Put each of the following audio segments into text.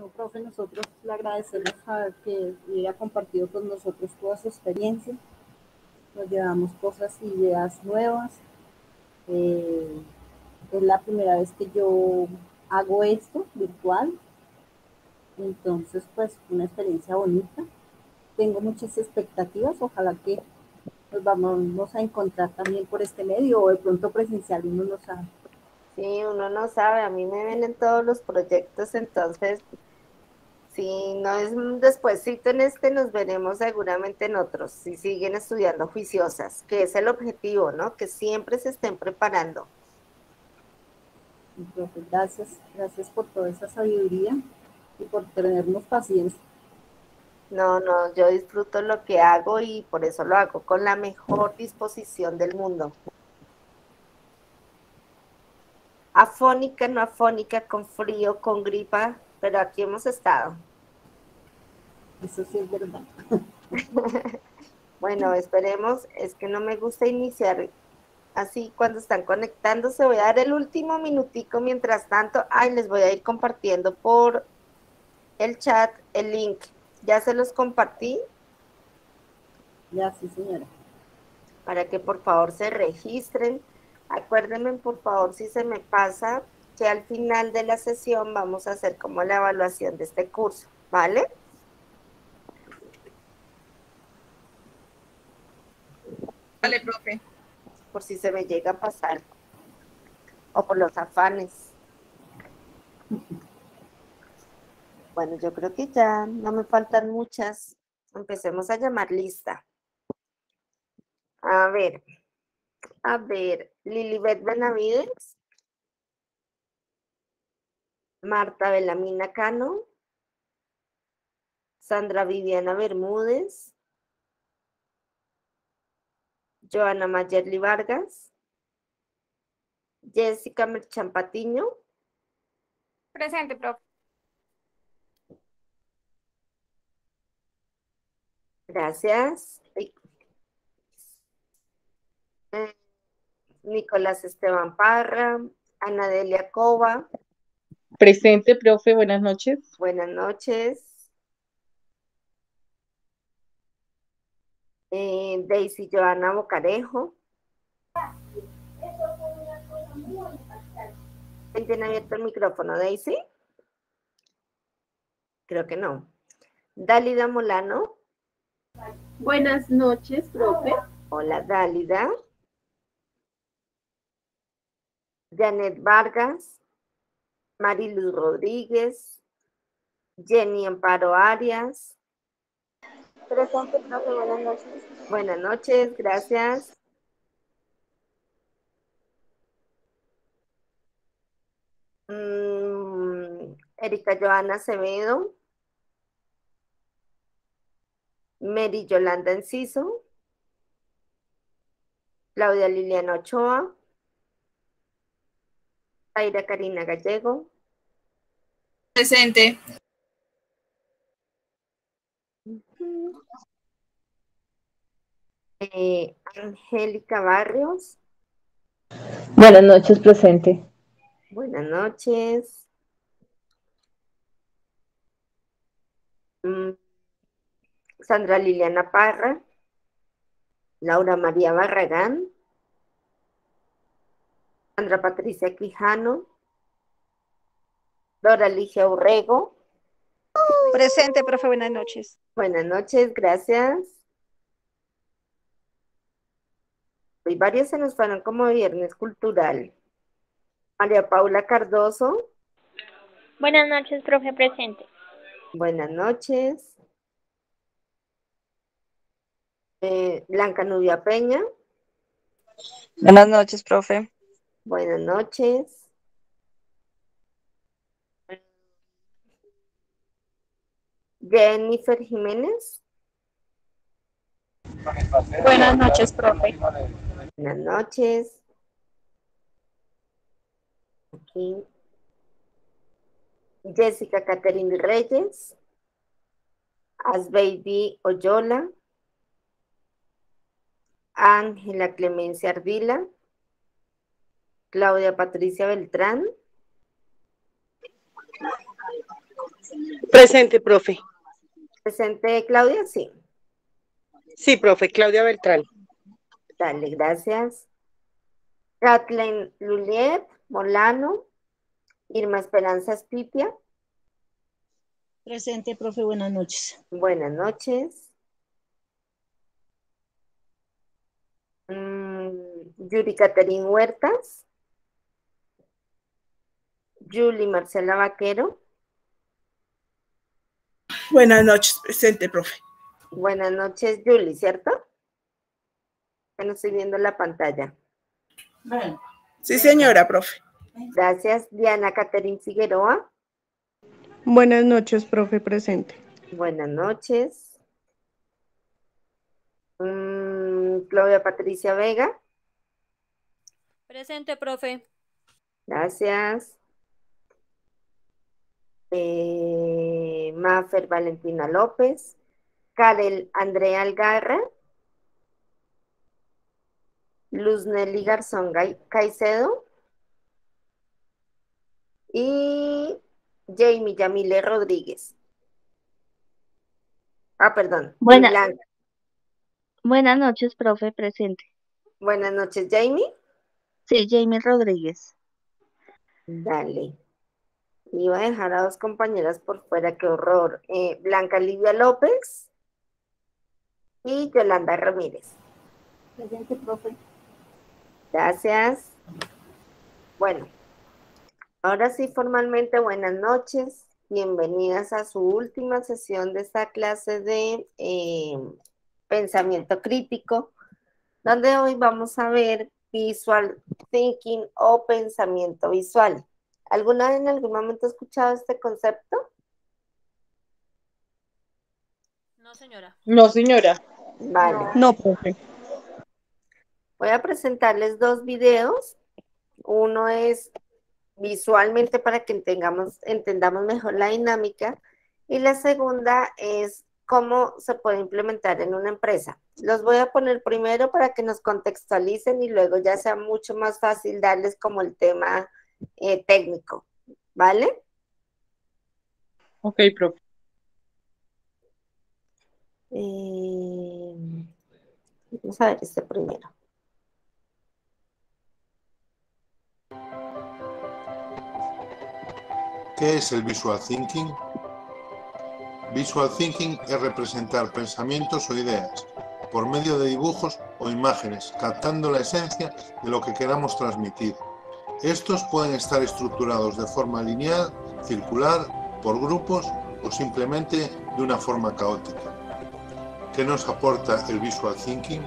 No, profe, nosotros le agradecemos a que haya compartido con nosotros toda su experiencia. Nos llevamos cosas y ideas nuevas. Eh, es la primera vez que yo hago esto virtual. Entonces, pues, una experiencia bonita. Tengo muchas expectativas. Ojalá que nos vamos a encontrar también por este medio o de pronto presencial, uno no sabe. Sí, uno no sabe, a mí me ven en todos los proyectos, entonces, si no es despuésito en este, nos veremos seguramente en otros, si siguen estudiando juiciosas, que es el objetivo, ¿no? Que siempre se estén preparando. Gracias, gracias por toda esa sabiduría y por tenernos paciencia. No, no, yo disfruto lo que hago y por eso lo hago con la mejor disposición del mundo. Afónica, no afónica, con frío, con gripa, pero aquí hemos estado. Eso sí es verdad. bueno, esperemos, es que no me gusta iniciar así cuando están conectándose. Voy a dar el último minutico mientras tanto. Ay, les voy a ir compartiendo por el chat el link ¿Ya se los compartí? Ya, sí, señora. Para que por favor se registren. Acuérdenme, por favor, si se me pasa, que al final de la sesión vamos a hacer como la evaluación de este curso, ¿vale? Vale, profe. Por si se me llega a pasar. O por los afanes. Bueno, yo creo que ya no me faltan muchas. Empecemos a llamar lista. A ver, a ver, Lilibet Benavides, Marta Belamina Cano, Sandra Viviana Bermúdez, Joana Mayerly Vargas, Jessica Merchampatiño. Presente, profe. Gracias. Eh, Nicolás Esteban Parra, Ana Delia Cova. Presente, profe, buenas noches. Buenas noches. Eh, Daisy Joana Bocarejo. ¿Tiene abierto el micrófono, Daisy? Creo que no. Dálida Molano. Buenas noches, profe. Hola, Dálida. Janet Vargas, Marilu Rodríguez, Jenny Amparo Arias. Presente, profe, buenas noches. Buenas noches, gracias. Mm, Erika Joana Acevedo. Mary Yolanda Enciso, Claudia Liliana Ochoa, Aira Karina Gallego. Presente. Eh, Angélica Barrios. Buenas noches, presente. Buenas noches. Mm, Sandra Liliana Parra, Laura María Barragán, Sandra Patricia Quijano, Dora Ligia Urrego. Presente, profe, buenas noches. Buenas noches, gracias. Y varios se nos fueron como viernes cultural. María Paula Cardoso. Buenas noches, profe, presente. Buenas noches. Eh, Blanca Nubia Peña. Buenas noches, profe. Buenas noches. Jennifer Jiménez. Buenas noches, profe. Buenas noches. Aquí. Jessica Catherine Reyes. Asbaby Oyola. Ángela Clemencia Ardila, Claudia Patricia Beltrán, Presente, profe. Presente, Claudia, sí. Sí, profe, Claudia Beltrán. Dale, gracias. Kathleen Luliet, Molano, Irma Esperanza Spipia. Presente, profe, buenas noches. Buenas noches. Mm, Yuri Caterín Huertas. Julie Marcela Vaquero. Buenas noches, presente, profe. Buenas noches, Julie, ¿cierto? No estoy viendo la pantalla. Sí, señora, profe. Gracias, Diana Caterín Figueroa. Buenas noches, profe, presente. Buenas noches. Mm, Claudia Patricia Vega. Presente, profe. Gracias. Eh, Mafer Valentina López. Karel Andrea Algarra. Luz Nelly Garzón Caicedo. Y Jamie Yamile Rodríguez. Ah, perdón. Buena-. Buenas noches, profe, presente. Buenas noches, Jamie. Sí, Jamie Rodríguez. Dale. Iba a dejar a dos compañeras por fuera, qué horror. Eh, Blanca Livia López y Yolanda Ramírez. Presente, profe. Gracias. Bueno, ahora sí, formalmente, buenas noches. Bienvenidas a su última sesión de esta clase de eh, pensamiento crítico, donde hoy vamos a ver visual thinking o pensamiento visual. ¿Alguna vez en algún momento ha escuchado este concepto? No, señora. No, señora. Vale. No, profe. Voy a presentarles dos videos. Uno es visualmente para que entendamos, entendamos mejor la dinámica y la segunda es cómo se puede implementar en una empresa. Los voy a poner primero para que nos contextualicen y luego ya sea mucho más fácil darles como el tema eh, técnico, ¿vale? Ok, profe. Eh, vamos a ver este primero. ¿Qué es el visual thinking? Visual thinking es representar pensamientos o ideas por medio de dibujos o imágenes, captando la esencia de lo que queramos transmitir. Estos pueden estar estructurados de forma lineal, circular, por grupos o simplemente de una forma caótica. ¿Qué nos aporta el visual thinking?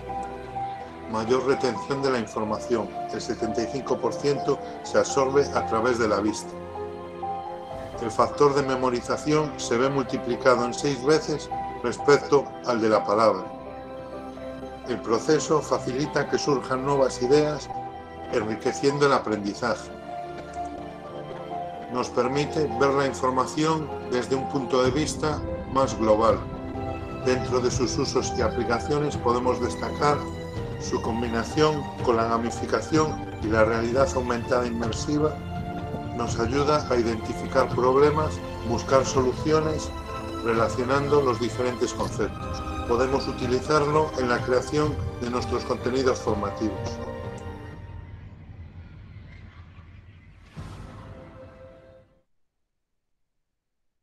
Mayor retención de la información. El 75% se absorbe a través de la vista. El factor de memorización se ve multiplicado en seis veces respecto al de la palabra. El proceso facilita que surjan nuevas ideas, enriqueciendo el aprendizaje. Nos permite ver la información desde un punto de vista más global. Dentro de sus usos y aplicaciones podemos destacar su combinación con la gamificación y la realidad aumentada inmersiva nos ayuda a identificar problemas, buscar soluciones, relacionando los diferentes conceptos. Podemos utilizarlo en la creación de nuestros contenidos formativos.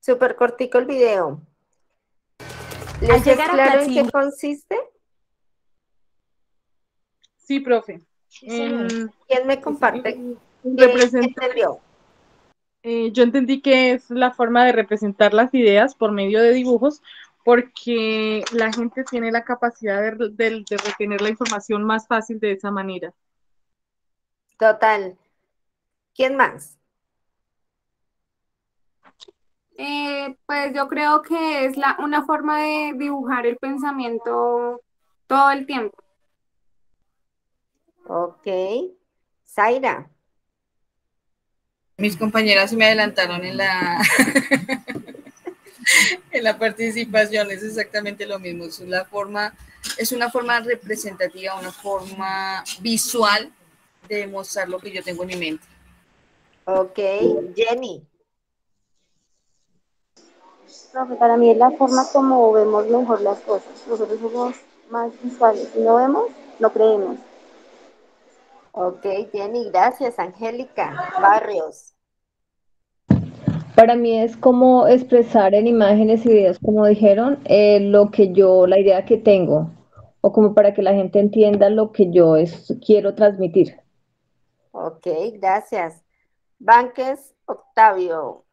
Súper cortico el video. Al ¿Les es llegar a claro en qué consiste? Sí, profe. Em, ¿Quién me comparte? ¿Quién representa- entendió? eh, yo entendí que es la forma de representar las ideas por medio de dibujos porque la gente tiene la capacidad de, de- de retener la información más fácil de esa manera. Total. ¿Quién más? Eh, pues yo creo que es la, una forma de dibujar el pensamiento todo el tiempo. Ok. Zaira. Mis compañeras se me adelantaron en la en la participación, es exactamente lo mismo, es la forma, es una forma representativa, una forma visual de mostrar lo que yo tengo en mi mente. Ok. Jenny. Profe, para mí es la forma como vemos mejor las cosas. Nosotros somos más visuales. Si no vemos, no creemos. Ok, Jenny, gracias. Angélica, Barrios. Para mí es como expresar en imágenes y videos, como dijeron, eh, lo que yo, la idea que tengo, o como para que la gente entienda lo que yo es, quiero transmitir. Ok, gracias. Banques, Octavio.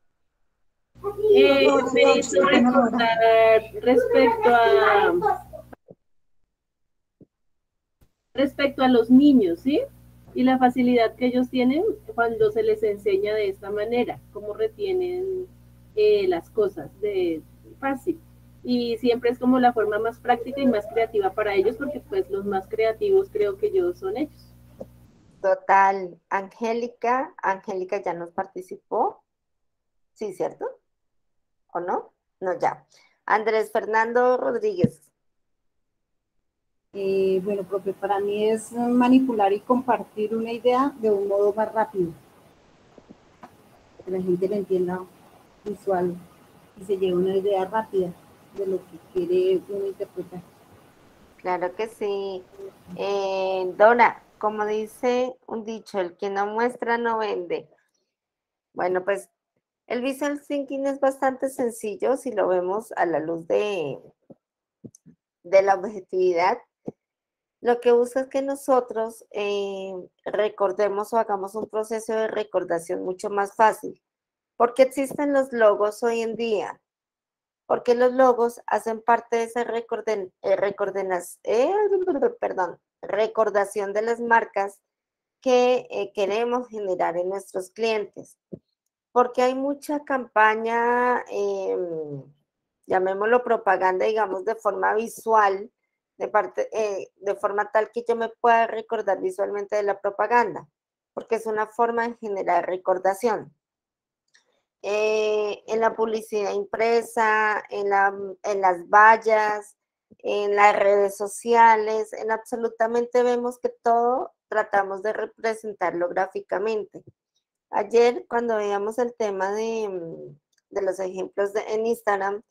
Eh, me hizo recordar respecto a respecto a los niños, ¿sí? Y la facilidad que ellos tienen cuando se les enseña de esta manera, cómo retienen eh, las cosas de fácil. Y siempre es como la forma más práctica y más creativa para ellos, porque pues los más creativos creo que ellos son ellos. Total. Angélica, Angélica ya nos participó. Sí, ¿cierto? ¿O no? No, ya. Andrés Fernando Rodríguez. Eh, bueno, profe, para mí es manipular y compartir una idea de un modo más rápido. Que la gente lo entienda visual y se lleve una idea rápida de lo que quiere uno interpretar. Claro que sí. Eh, Donna, como dice un dicho, el que no muestra no vende. Bueno, pues el visual thinking es bastante sencillo si lo vemos a la luz de, de la objetividad. Lo que busca es que nosotros eh, recordemos o hagamos un proceso de recordación mucho más fácil. ¿Por qué existen los logos hoy en día? Porque los logos hacen parte de esa recorden, eh, eh, perdón, recordación de las marcas que eh, queremos generar en nuestros clientes. Porque hay mucha campaña, em, llamémoslo propaganda, digamos, de forma visual, de, parte, eh, de forma tal que yo me pueda recordar visualmente de la propaganda, porque es una forma de generar recordación. Eh, en la publicidad impresa, en, la, en las vallas, en las redes sociales, en absolutamente vemos que todo tratamos de representarlo gráficamente. Ayer, cuando veíamos el tema de, mm, de los ejemplos de, en Instagram,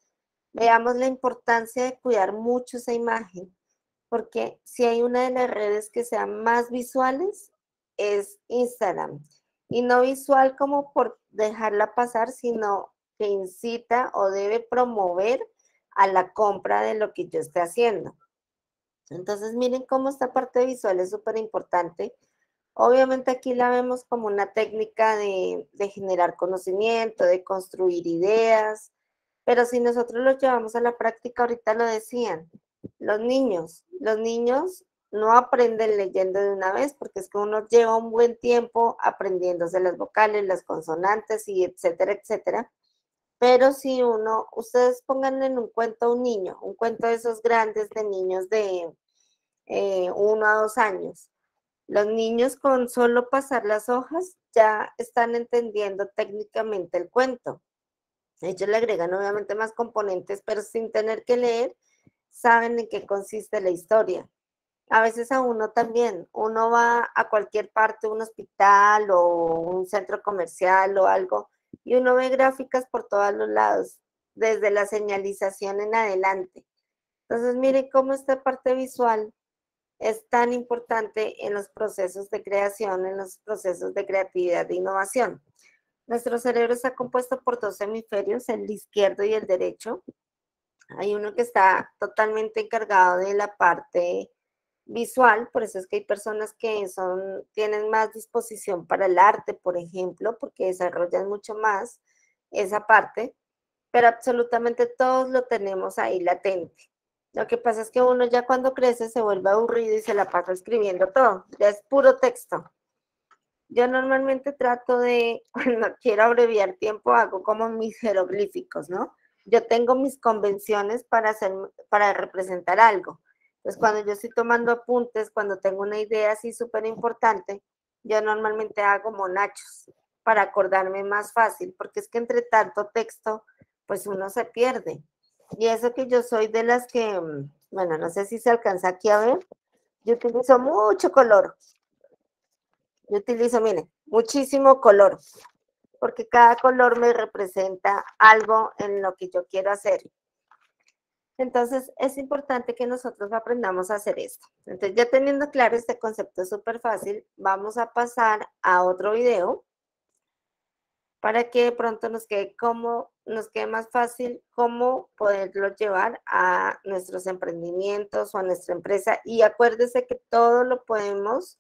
veamos la importancia de cuidar mucho esa imagen, porque si hay una de las redes que sean más visuales, es Instagram. Y no visual como por dejarla pasar, sino que incita o debe promover a la compra de lo que yo esté haciendo. Entonces, miren cómo esta parte visual es súper importante. Obviamente aquí la vemos como una técnica de, de, generar conocimiento, de construir ideas, pero si nosotros lo llevamos a la práctica, ahorita lo decían, los niños, los niños no aprenden leyendo de una vez porque es que uno lleva un buen tiempo aprendiéndose las vocales, las consonantes y etcétera, etcétera. Pero si uno, ustedes pongan en un cuento a un niño, un cuento de esos grandes de niños de eh, uno a dos años, los niños con solo pasar las hojas ya están entendiendo técnicamente el cuento. Ellos le agregan obviamente más componentes, pero sin tener que leer, saben en qué consiste la historia. A veces a uno también, uno va a cualquier parte, un hospital o un centro comercial o algo, y uno ve gráficas por todos los lados, desde la señalización en adelante. Entonces, mire cómo esta parte visual es tan importante en los procesos de creación, en los procesos de creatividad, de innovación. Nuestro cerebro está compuesto por dos hemisferios, el izquierdo y el derecho. Hay uno que está totalmente encargado de la parte visual, por eso es que hay personas que son, tienen más disposición para el arte, por ejemplo, porque desarrollan mucho más esa parte, pero absolutamente todos lo tenemos ahí latente. Lo que pasa es que uno ya cuando crece se vuelve aburrido y se la pasa escribiendo todo, ya es puro texto. Yo normalmente trato de, cuando quiero abreviar tiempo, hago como mis jeroglíficos, ¿no? Yo tengo mis convenciones para, hacer, para representar algo. Entonces, cuando yo estoy tomando apuntes, cuando tengo una idea así súper importante, yo normalmente hago monachos para acordarme más fácil, porque es que entre tanto texto, pues uno se pierde. Y eso que yo soy de las que, mm, bueno, no sé si se alcanza aquí a ver, yo utilizo mucho color. Yo utilizo, miren, muchísimo color. porque cada color me representa algo en lo que yo quiero hacer. Entonces, es importante que nosotros aprendamos a hacer esto. Entonces, ya teniendo claro este concepto súper fácil, vamos a pasar a otro video para que pronto nos quede como nos quede más fácil cómo poderlo llevar a nuestros emprendimientos o a nuestra empresa. Y acuérdese que todo lo podemos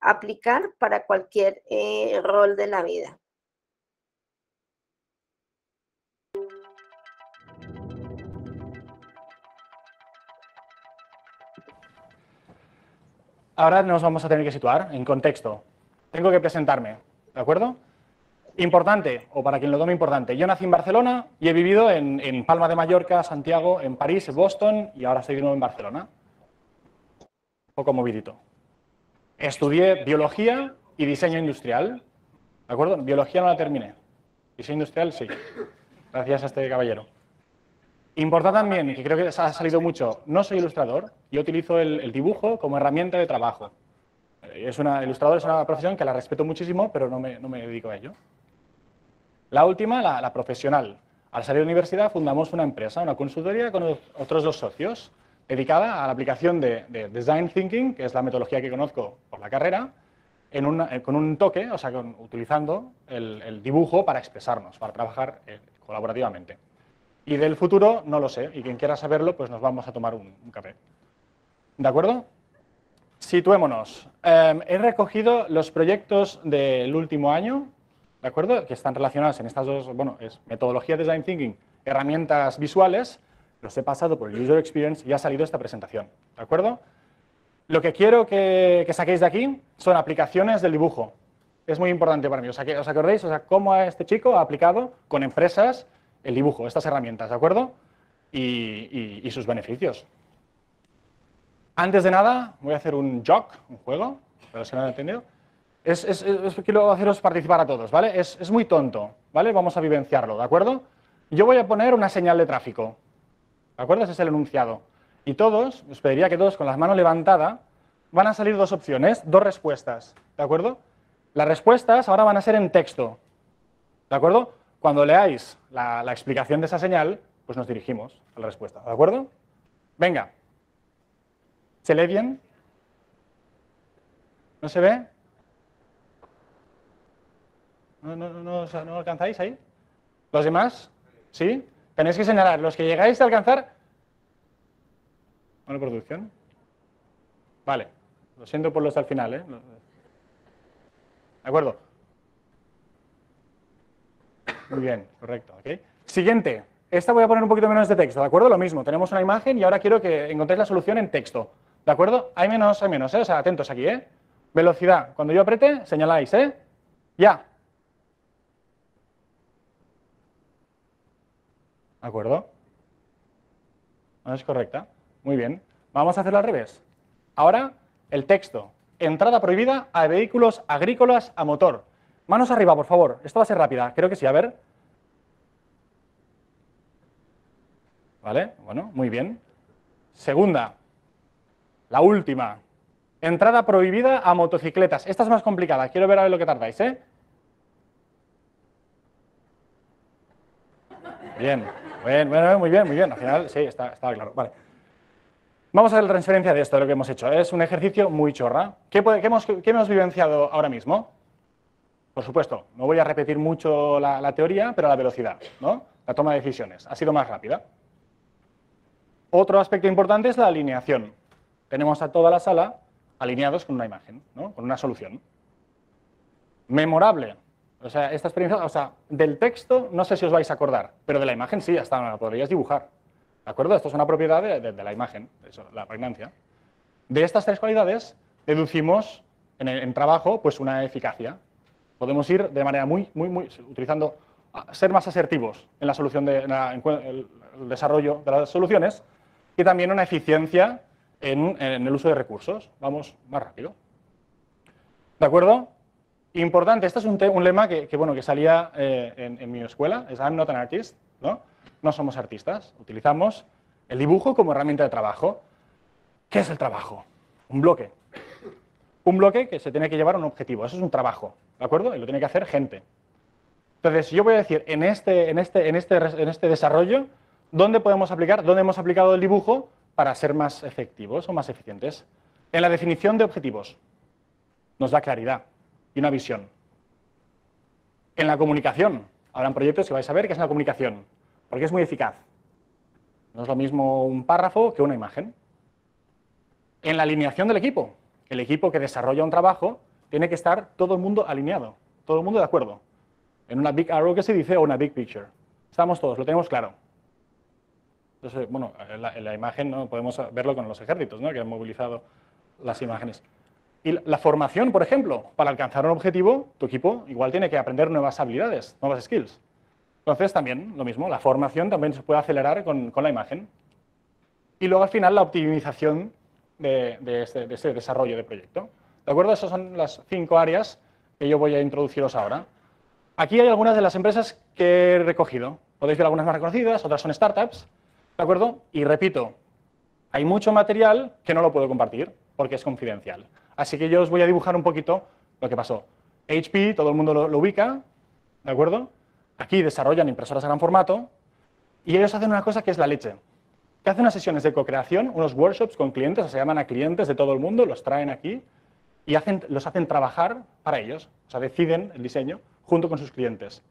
aplicar para cualquier eh, rol de la vida. Ahora nos vamos a tener que situar en contexto. Tengo que presentarme, ¿de acuerdo? Importante, o para quien lo tome importante, yo nací en Barcelona y he vivido en, Palma de Mallorca, Santiago, en París, Boston y ahora estoy de nuevo en Barcelona. Un poco movidito. Estudié biología y diseño industrial, ¿de acuerdo? Biología no la terminé, diseño industrial sí, gracias a este caballero. Importante también, que creo que ha salido mucho, no soy ilustrador, yo utilizo el, dibujo como herramienta de trabajo. Eh, es una, ilustrador es una profesión que la respeto muchísimo, pero no me, no me dedico a ello. La última, la, profesional. Al salir de la universidad fundamos una empresa, una consultoría con otros dos socios, dedicada a la aplicación de, Design Thinking, que es la metodología que conozco por la carrera, eh, con un toque, o sea, utilizando el, dibujo para expresarnos, para trabajar eh, colaborativamente. Y del futuro no lo sé, y quien quiera saberlo, pues nos vamos a tomar un, café. ¿De acuerdo? Situémonos. Em, he recogido los proyectos del último año, ¿de acuerdo? Que están relacionados en estas dos, bueno, es metodología Design Thinking, herramientas visuales, los he pasado por el User Experience y ha salido esta presentación, ¿de acuerdo? Lo que quiero que, saquéis de aquí son aplicaciones del dibujo. Es muy importante para mí. ¿Os, acordáis? O sea, cómo este chico ha aplicado con empresas el dibujo, estas herramientas, ¿de acuerdo? Y, sus beneficios. Antes de nada, voy a hacer un joke, un juego, pero si no lo han entendido. Es, quiero haceros participar a todos, ¿vale? Es, muy tonto, ¿vale? Vamos a vivenciarlo, ¿de acuerdo? Yo voy a poner una señal de tráfico, ¿de acuerdo? Ese es el enunciado. Y todos, os pediría que todos con las manos levantadas, van a salir dos opciones, dos respuestas, ¿de acuerdo? Las respuestas ahora van a ser en texto, ¿de acuerdo? Cuando leáis la, explicación de esa señal, pues nos dirigimos a la respuesta, ¿de acuerdo? Venga. ¿Se lee bien? ¿No se ve? ¿No, no, no, no alcanzáis ahí? ¿Los demás? ¿Sí? Tenéis que señalar. Los que llegáis a alcanzar... ¿Bueno, producción? Vale. Lo siento por los al final, ¿eh? ¿De acuerdo? Muy bien, correcto. Siguiente. Esta voy a poner un poquito menos de texto, ¿de acuerdo? Lo mismo, tenemos una imagen y ahora quiero que encontréis la solución en texto. ¿De acuerdo? Hay menos, hay menos, ¿eh? O sea, atentos aquí, ¿eh? Velocidad. Cuando yo apriete, señaláis, ¿eh? Ya. ¿De acuerdo? ¿No es correcta? Muy bien. Vamos a hacerlo al revés. Ahora, el texto. Entrada prohibida a vehículos agrícolas a motor. Manos arriba, por favor. Esto va a ser rápida. Creo que sí. A ver. ¿Vale? Bueno, muy bien. Segunda. La última. Entrada prohibida a motocicletas. Esta es más complicada. Quiero ver a ver lo que tardáis, ¿eh? Bien. Bueno, muy bien, muy bien. Al final, sí, está, claro. Vale. Vamos a ver la transferencia de esto, de lo que hemos hecho. Es un ejercicio muy chorra. ¿Qué, hemos, qué hemos vivenciado ahora mismo? Por supuesto, no voy a repetir mucho la, teoría, pero la velocidad, ¿no? La toma de decisiones ha sido más rápida. Otro aspecto importante es la alineación. Tenemos a toda la sala alineados con una imagen, ¿no? con una solución. Memorable. O sea, esta experiencia, o sea, del texto no sé si os vais a acordar, pero de la imagen sí, hasta la podríais dibujar. ¿De acuerdo? Esto es una propiedad de, la imagen, la pregnancia. De estas tres cualidades deducimos en, en trabajo pues una eficacia, podemos ir de manera muy, muy, muy, utilizando, ser más asertivos en la solución de, el, desarrollo de las soluciones y también una eficiencia en, el uso de recursos. Vamos más rápido. ¿De acuerdo? Importante, este es un, un lema que, bueno, que salía eh, en, mi escuela, es I'm not an artist, ¿no? No somos artistas, utilizamos el dibujo como herramienta de trabajo. ¿Qué es el trabajo? Un bloque. Un bloque que se tiene que llevar a un objetivo, eso es un trabajo. ¿De acuerdo? Y lo tiene que hacer gente. Entonces, yo voy a decir, en este, en este, este, en este desarrollo, ¿dónde podemos aplicar, dónde hemos aplicado el dibujo para ser más efectivos o más eficientes? En la definición de objetivos. Nos da claridad y una visión. En la comunicación. Habrán proyectos que vais a ver que es la comunicación, porque es muy eficaz. No es lo mismo un párrafo que una imagen. En la alineación del equipo. El equipo que desarrolla un trabajo tiene que estar todo el mundo alineado, todo el mundo de acuerdo. En una big arrow que se dice o una big picture. Estamos todos, lo tenemos claro. Entonces, bueno, en la, imagen ¿no? podemos verlo con los ejércitos ¿no? que han movilizado las imágenes. Y la formación, por ejemplo, para alcanzar un objetivo, tu equipo igual tiene que aprender nuevas habilidades, nuevas skills. Entonces, también lo mismo, la formación también se puede acelerar con, con la imagen. Y luego, al final, la optimización de, de, este, de este desarrollo de proyecto. ¿De acuerdo? Esas son las cinco áreas que yo voy a introduciros ahora. Aquí hay algunas de las empresas que he recogido. Podéis ver algunas más reconocidas, otras son startups. ¿De acuerdo? Y repito, hay mucho material que no lo puedo compartir porque es confidencial. Así que yo os voy a dibujar un poquito lo que pasó. HP, todo el mundo lo, ubica, ¿de acuerdo? Aquí desarrollan impresoras a gran formato y ellos hacen una cosa que es la leche. Que hacen unas sesiones de co-creación, unos workshops con clientes, se llaman a clientes de todo el mundo, los traen aquí y hacen, los hacen trabajar para ellos. O sea, deciden el diseño junto con sus clientes.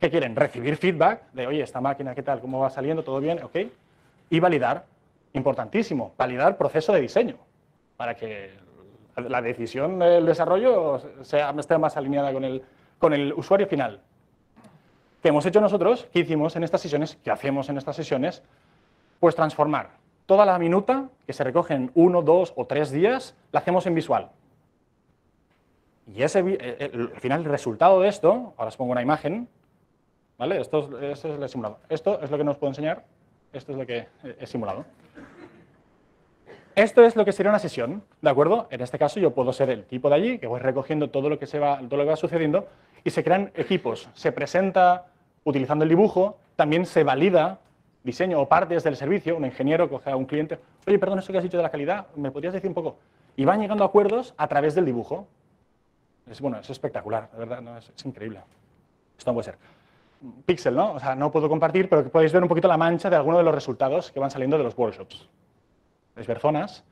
¿Qué quieren? Recibir feedback de, oye, esta máquina, ¿qué tal? ¿Cómo va saliendo? ¿Todo bien? ¿Ok? Y validar. Importantísimo, validar proceso de diseño para que la decisión del desarrollo sea, esté más alineada con el, con el usuario final. ¿Qué hemos hecho nosotros? ¿Qué hicimos en estas sesiones? ¿Qué hacemos en estas sesiones? Pues transformar toda la minuta que se recoge en uno, dos o tres días, la hacemos en visual. Y ese, eh, eh, al final, el resultado de esto, ahora os pongo una imagen, ¿vale? Esto es. Esto es lo que nos puedo enseñar, esto es lo que he simulado. Esto es lo que sería una sesión, ¿de acuerdo? En este caso yo puedo ser el equipo de allí, que voy recogiendo todo lo que, se va, sucediendo, y se crean equipos. Se presenta utilizando el dibujo, también se valida diseño o partes del servicio, un ingeniero coge a un cliente, oye, perdón, eso que has dicho de la calidad, ¿me podrías decir un poco? Y van llegando a acuerdos a través del dibujo. Es, bueno, es espectacular, de verdad, es, increíble. Esto no puede ser. Pixel, ¿no? O sea, no puedo compartir, pero podéis ver un poquito la mancha de algunos de los resultados que van saliendo de los workshops es ver zonas,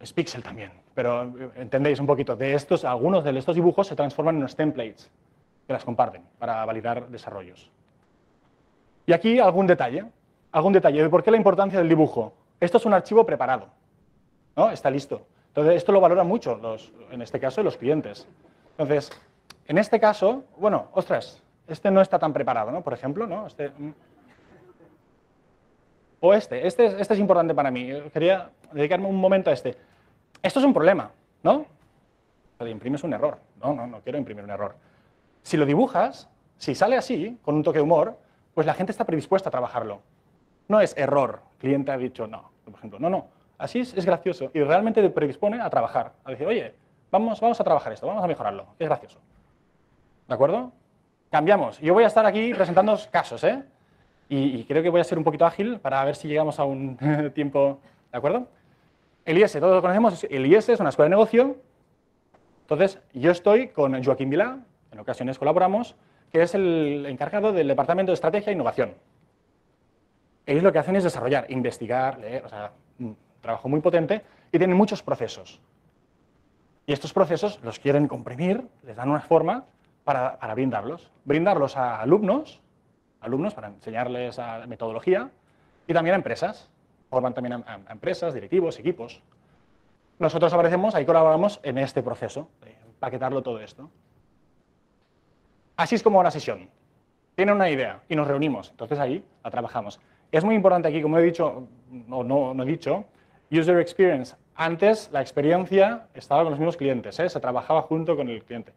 es pixel también, pero entendéis un poquito, de estos, algunos de estos dibujos se transforman en unos templates que las comparten para validar desarrollos. Y aquí algún detalle, algún detalle de por qué la importancia del dibujo. Esto es un archivo preparado, ¿no? Está listo. Entonces, esto lo valoran mucho, los, en este caso, los clientes. Entonces, en este caso, bueno, ostras, este no está tan preparado, ¿no? Por ejemplo, ¿no? Este, mm, o este. este. Este es importante para mí. Quería dedicarme un momento a este. Esto es un problema, ¿no? Pero imprimes un error. No, no, no quiero imprimir un error. Si lo dibujas, si sale así, con un toque de humor, pues la gente está predispuesta a trabajarlo. No es error. El cliente ha dicho no, por ejemplo. No, no. Así es, gracioso y realmente te predispone a trabajar. A decir, oye, vamos, vamos a trabajar esto, vamos a mejorarlo. Es gracioso. ¿De acuerdo? Cambiamos. Yo voy a estar aquí presentando casos, ¿eh? Y, creo que voy a ser un poquito ágil para ver si llegamos a un tiempo, ¿de acuerdo? El IS, todos lo conocemos, el IS es una escuela de negocio. Entonces, yo estoy con Joaquín Vilá, en ocasiones colaboramos, que es el encargado del Departamento de Estrategia e Innovación. Ellos lo que hacen es desarrollar, investigar, leer, o sea, un trabajo muy potente y tienen muchos procesos. Y estos procesos los quieren comprimir, les dan una forma para, para brindarlos. Brindarlos a alumnos alumnos para enseñarles a metodología y también a empresas. Forman también a, empresas, directivos, equipos. Nosotros aparecemos, ahí colaboramos en este proceso, empaquetarlo todo esto. Así es como una sesión. Tienen una idea y nos reunimos, entonces ahí la trabajamos. Es muy importante aquí, como he dicho, o no, no, he dicho, user experience. Antes la experiencia estaba con los mismos clientes, ¿eh? se trabajaba junto con el cliente.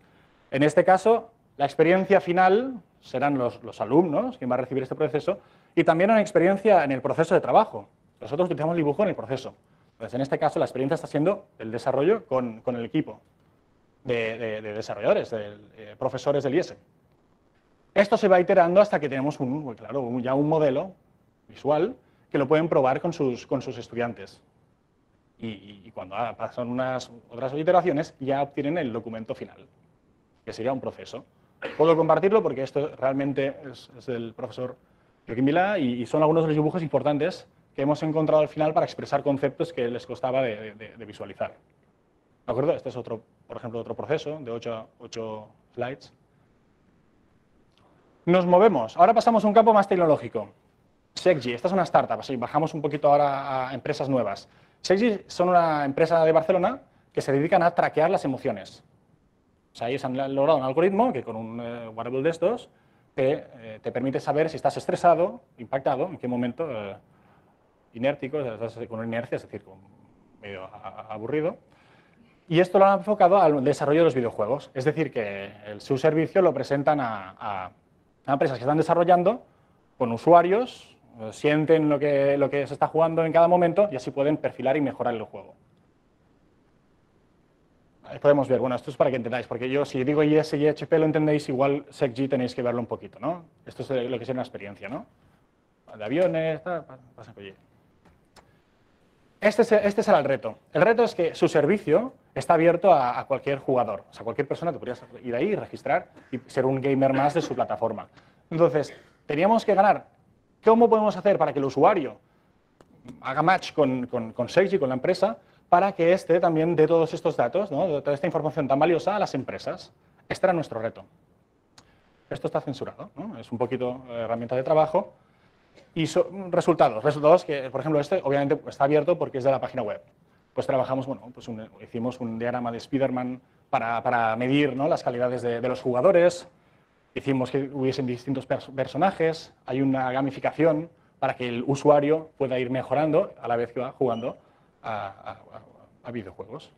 En este caso, la experiencia final serán los, alumnos quien va a recibir este proceso y también una experiencia en el proceso de trabajo. Nosotros utilizamos dibujo en el proceso. Entonces, en este caso, la experiencia está siendo el desarrollo con, el equipo de, desarrolladores, de, profesores del IES. Esto se va iterando hasta que tenemos un, claro, ya un modelo visual que lo pueden probar con sus, con sus estudiantes. Y, y, cuando pasan unas otras iteraciones, ya obtienen el documento final, que sería un proceso Puedo compartirlo porque esto realmente es, es del profesor Joaquín Vilá y, y son algunos de los dibujos importantes que hemos encontrado al final para expresar conceptos que les costaba de, de- de visualizar. ¿De acuerdo? Este es otro, por ejemplo, otro proceso de 8, slides. Nos movemos. Ahora pasamos a un campo más tecnológico. Sexgy, esta es una startup, así bajamos un poquito ahora a empresas nuevas. Sexgy son una empresa de Barcelona que se dedican a traquear las emociones. O sea, ellos han logrado un algoritmo que con un eh, wearable de estos te, eh, te permite saber si estás estresado, impactado, en qué momento, eh, inértico, estás con inercia, es decir, con medio aburrido. Y esto lo han enfocado al desarrollo de los videojuegos. Es decir, que el- su servicio lo presentan a empresas que están desarrollando con usuarios, eh, sienten lo que, lo que se está jugando en cada momento y así pueden perfilar y mejorar el juego. Podemos ver, bueno, esto es para que entendáis, porque yo si digo IS y HP lo entendéis, igual SecG tenéis que verlo un poquito, ¿no? Esto es lo que es una experiencia, ¿no? De aviones, tal, pa- pasa por. Este, es, este será el reto. El reto es que su servicio está abierto a, cualquier jugador. O sea, cualquier persona te podrías ir ahí, registrar y ser un gamer más de su plataforma. Entonces, teníamos que ganar. ¿Cómo podemos hacer para que el usuario haga match con, con, con con la empresa para que éste también dé todos estos datos, de toda esta información tan valiosa a las empresas? Este era nuestro reto. Esto está censurado, es un poquito eh, herramienta de trabajo. Y so- resultados, resultados que, por ejemplo, este obviamente está abierto porque es de la página web. Pues trabajamos, bueno, pues hicimos un diagrama de Spiderman para, para medir ¿no? las calidades de, de los jugadores, hicimos que hubiesen distintos pers- personajes, hay una gamificación para que el usuario pueda ir mejorando a la vez que va jugando a, a- videojuegos.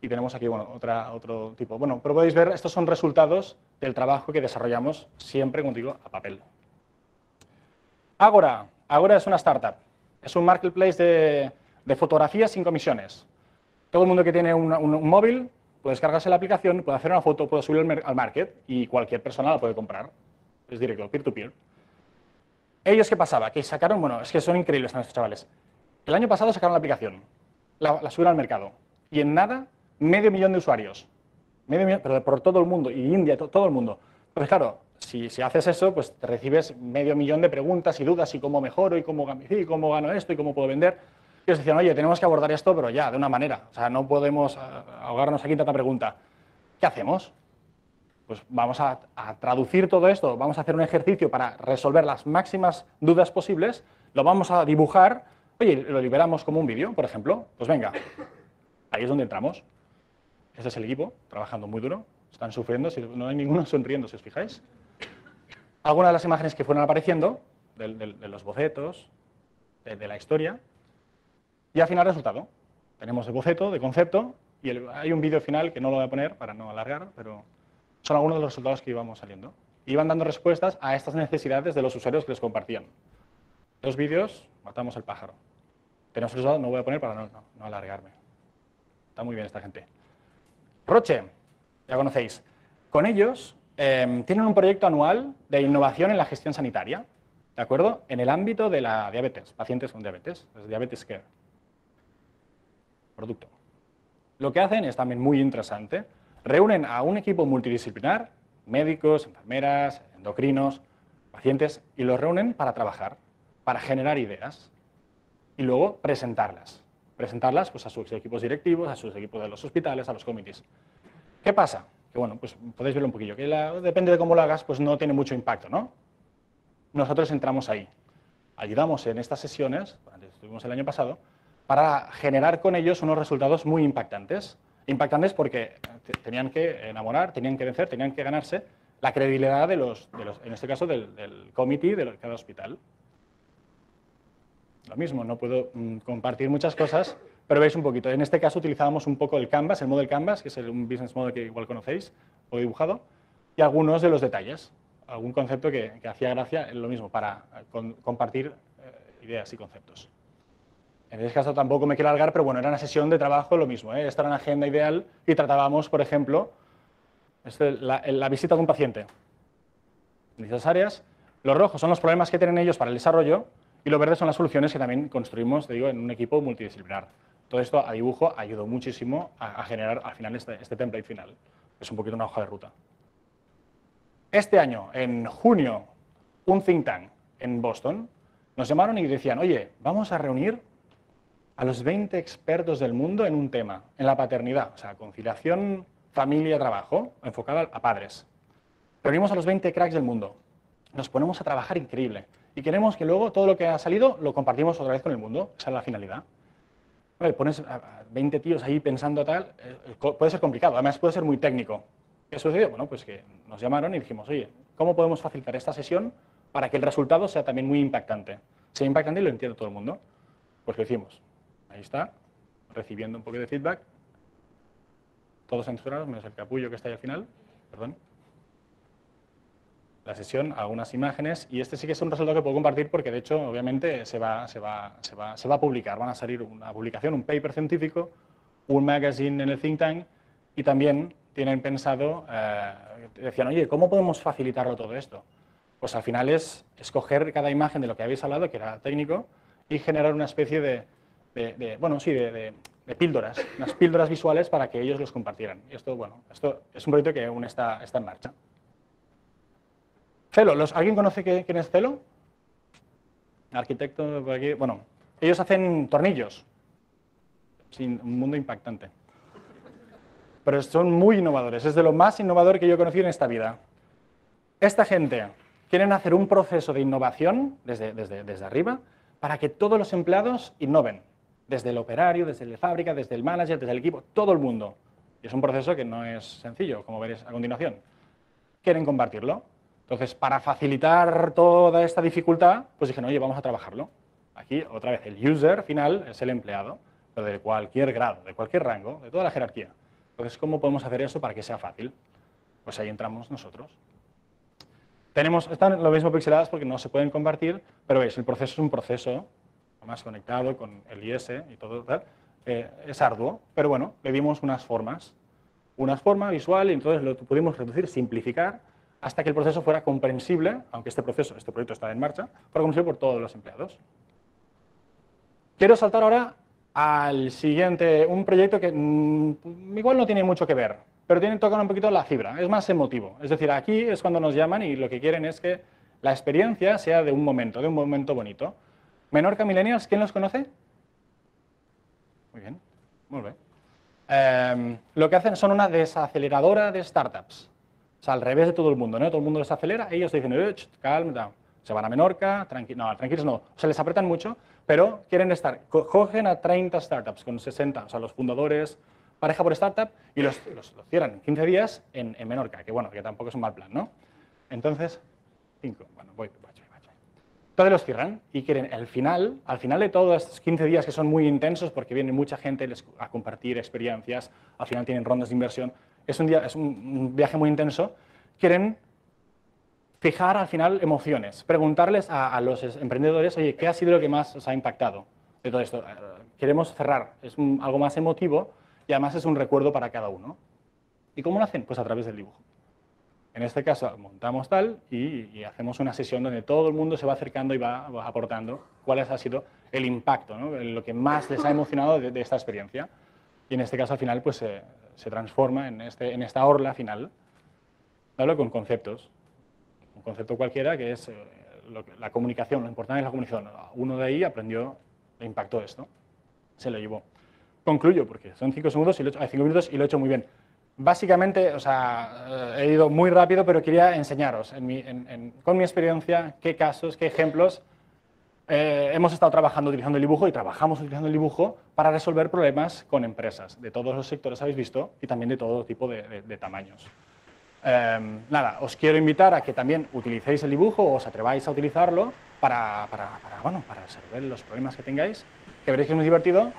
Y tenemos aquí bueno, otra, otro tipo. Bueno, pero podéis ver, estos son resultados del trabajo que desarrollamos siempre, como digo, a papel. Agora. Agora es una startup. Es un marketplace de, de fotografías sin comisiones. Todo el mundo que tiene un, móvil puede descargarse la aplicación, puede hacer una foto, puede mer- al market y cualquier persona la puede comprar. Es directo, peer-to-peer. ¿Ellos qué pasaba? Que sacaron, bueno, es que son increíbles estos chavales. El año pasado sacaron la aplicación, la, la subieron al mercado y en nada, medio millón de usuarios. Medio millón, por todo el mundo, y India, to- todo el mundo. Pues claro, si, haces eso, pues te recibes medio millón de preguntas y dudas y cómo mejoro y cómo, y cómo gano esto y cómo puedo vender. Y os decían, oye, tenemos que abordar esto, pero ya, de una manera. O sea, no podemos ah, ahogarnos aquí en tanta pregunta. ¿Qué hacemos? Pues vamos a traducir todo esto, vamos a hacer un ejercicio para resolver las máximas dudas posibles, lo vamos a dibujar, oye, lo liberamos como un vídeo, por ejemplo. Pues venga, ahí es donde entramos. Este es el equipo, trabajando muy duro, están sufriendo, no hay ninguno sonriendo, si os fijáis. Algunas de las imágenes que fueron apareciendo, de, los bocetos, de, la historia, y al final resultado. Tenemos el boceto de concepto y hay un vídeo final que no lo voy a poner para no alargar, pero son algunos de los resultados que íbamos saliendo. Iban dando respuestas a estas necesidades de los usuarios que les compartían. Dos vídeos, matamos el pájaro. Tenemos resultado, no voy a poner para no, no- alargarme. Está muy bien esta gente. Roche, ya conocéis. Con ellos eh, tienen un proyecto anual de innovación en la gestión sanitaria, ¿de acuerdo? En el ámbito de la diabetes, pacientes con diabetes, es Diabetes Care. Producto. Lo que hacen es también muy interesante. Reúnen a un equipo multidisciplinar, médicos, enfermeras, endocrinos, pacientes, y los reúnen para trabajar, para generar ideas y luego presentarlas. Presentarlas pues, a sus equipos directivos, a sus equipos de los hospitales, a los comités. ¿Qué pasa? Que bueno, pues podéis verlo un poquillo, que depende de cómo lo hagas, pues no tiene mucho impacto, ¿no? Nosotros entramos ahí. Ayudamos en estas sesiones, estuvimos el año pasado, para generar con ellos unos resultados muy impactantes. Impactantes porque te- tenían que enamorar, tenían que vencer, tenían que ganarse la credibilidad de los, de los- en este caso, del comité de cada hospital. Lo mismo, no puedo mm, compartir muchas cosas, pero veis un poquito. En este caso utilizábamos un poco el Canvas, el model Canvas, que es un business model que igual conocéis o dibujado, y algunos de los detalles. Algún concepto que, hacía gracia, lo mismo, para eh, compartir eh, ideas y conceptos. En este caso tampoco me quiero alargar, pero bueno, era una sesión de trabajo lo mismo. ¿eh? Esta era una agenda ideal y tratábamos, por ejemplo, este, la, visita de un paciente. En estas áreas, los rojos son los problemas que tienen ellos para el desarrollo y los verdes son las soluciones que también construimos, te digo, en un equipo multidisciplinar. Todo esto a dibujo ayudó muchísimo a, a generar al final este, este template final. Es un poquito una hoja de ruta. Este año, en junio, un think tank en Boston nos llamaron y decían, oye, vamos a reunir a los 20 expertos del mundo en un tema, en la paternidad, o sea, conciliación familia-trabajo, enfocada a padres. Reunimos a los 20 cracks del mundo, nos ponemos a trabajar increíble y queremos que luego todo lo que ha salido lo compartimos otra vez con el mundo, esa es la finalidad. Pones a 20 tíos ahí pensando tal, eh, puede ser complicado, además puede ser muy técnico. ¿Qué sucedió? Bueno, pues que nos llamaron y dijimos, oye, ¿cómo podemos facilitar esta sesión para que el resultado sea también muy impactante? Sea impactante y lo entienda todo el mundo. Pues lo hicimos. Ahí está, recibiendo un poco de feedback. Todos entusiasmados, menos el capullo que está ahí al final. Perdón. La sesión, algunas imágenes, y este sí que es un resultado que puedo compartir porque de hecho, obviamente, se va, se va, se va, se va a publicar. Van a salir una publicación, un paper científico, un magazine en el think tank y también tienen pensado, eh, decían, oye, ¿cómo podemos facilitarlo todo esto? Pues al final es escoger cada imagen de lo que habéis hablado, que era técnico, y generar una especie de, bueno, sí, de, píldoras, unas píldoras visuales para que ellos los compartieran. Y esto, bueno, esto es un proyecto que aún está, está en marcha. Celo, ¿alguien conoce quién es Celo? Arquitecto por aquí. Bueno, ellos hacen tornillos. Sin un mundo impactante pero son muy innovadores. Es de lo más innovador que yo he conocido en esta vida. Esta gente quieren hacer un proceso de innovación desde, desde, desde arriba para que todos los empleados innoven. Desde el operario, desde la fábrica, desde el manager, desde el equipo, todo el mundo. Y es un proceso que no es sencillo, como veréis a continuación. Quieren compartirlo. Entonces, para facilitar toda esta dificultad, pues dijeron, oye, vamos a trabajarlo. Aquí, otra vez, el user final es el empleado, pero de cualquier grado, de cualquier rango, de toda la jerarquía. Entonces, ¿cómo podemos hacer eso para que sea fácil? Pues ahí entramos nosotros. Tenemos, están lo mismo pixeladas porque no se pueden compartir, pero veis, el proceso es un proceso, más conectado con el IS y todo tal, eh, es arduo, pero bueno, le dimos unas formas, una forma visual y entonces lo pudimos reducir, simplificar, hasta que el proceso fuera comprensible, aunque este proceso, este proyecto está en marcha, fuera comprensible por todos los empleados. Quiero saltar ahora al siguiente, un proyecto que mm, igual no tiene mucho que ver, pero tiene, tocan un poquito la fibra, es más emotivo. Es decir, aquí es cuando nos llaman y lo que quieren es que la experiencia sea de un momento, de un momento bonito. Menorca Millennials, ¿quién los conoce? Muy bien, muy bien. Em, lo que hacen son una desaceleradora de startups. O sea, al revés de todo el mundo, ¿no? Todo el mundo les acelera, ellos dicen, calm down. Se van a Menorca, tranquilos, no, tranquilos no, se les apretan mucho, pero quieren estar, cogen a 30 startups con 60, o sea, los fundadores, pareja por startup, y los, los, cierran en 15 días en, en, Menorca, que bueno, que tampoco es un mal plan, ¿no? Entonces, 5, bueno, voy, voy. Entonces los cierran y quieren, al final, al final de todos estos 15 días que son muy intensos porque viene mucha gente a compartir experiencias, al final tienen rondas de inversión, es un, viaje muy intenso, quieren fijar al final emociones, preguntarles a, los emprendedores, oye, ¿qué ha sido lo que más os ha impactado de todo esto? Eh, queremos cerrar, es algo más emotivo y además es un recuerdo para cada uno. ¿Y cómo lo hacen? Pues a través del dibujo. En este caso montamos tal y, hacemos una sesión donde todo el mundo se va acercando y va, aportando cuál ha sido el impacto, lo que más les ha emocionado de, esta experiencia. Y en este caso al final pues se, transforma en, este, en esta orla final, hablo con conceptos un concepto cualquiera que es eh, la comunicación, lo importante es la comunicación. Uno de ahí aprendió, le impactó esto, se lo llevó. Concluyo, porque son cinco segundos y lo hecho, cinco minutos y lo he hecho muy bien. Básicamente, o sea, eh, he ido muy rápido, pero quería enseñaros con mi experiencia qué casos, qué ejemplos eh, hemos estado trabajando utilizando el dibujo y trabajamos utilizando el dibujo para resolver problemas con empresas de todos los sectores, habéis visto, y también de todo tipo de tamaños. Em, nada, os quiero invitar a que también utilicéis el dibujo o os atreváis a utilizarlo para, para, bueno, para resolver los problemas que tengáis, que veréis que es muy divertido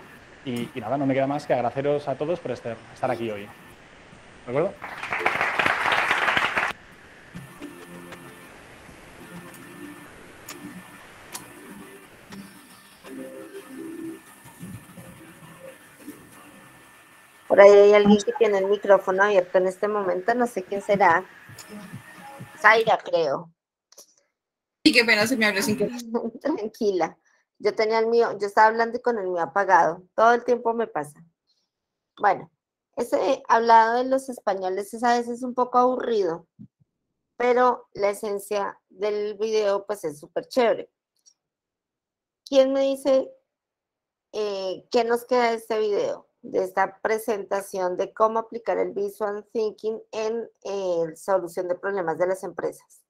y, y nada, no me queda más que agradeceros a todos por estar, estar aquí hoy. ¿De acuerdo? Por ahí hay alguien que tiene el micrófono abierto en este momento, no sé quién será. Zaira, creo. Sí, qué pena se me abre sin que. Tranquila. Yo tenía el mío, yo estaba hablando con el mío apagado. Todo el tiempo me pasa. Bueno, ese hablado de los españoles es a veces un poco aburrido, pero la esencia del video pues es súper chévere. ¿Quién me dice eh, qué nos queda de este video? De esta presentación de cómo aplicar el Visual Thinking en eh, solución de problemas de las empresas.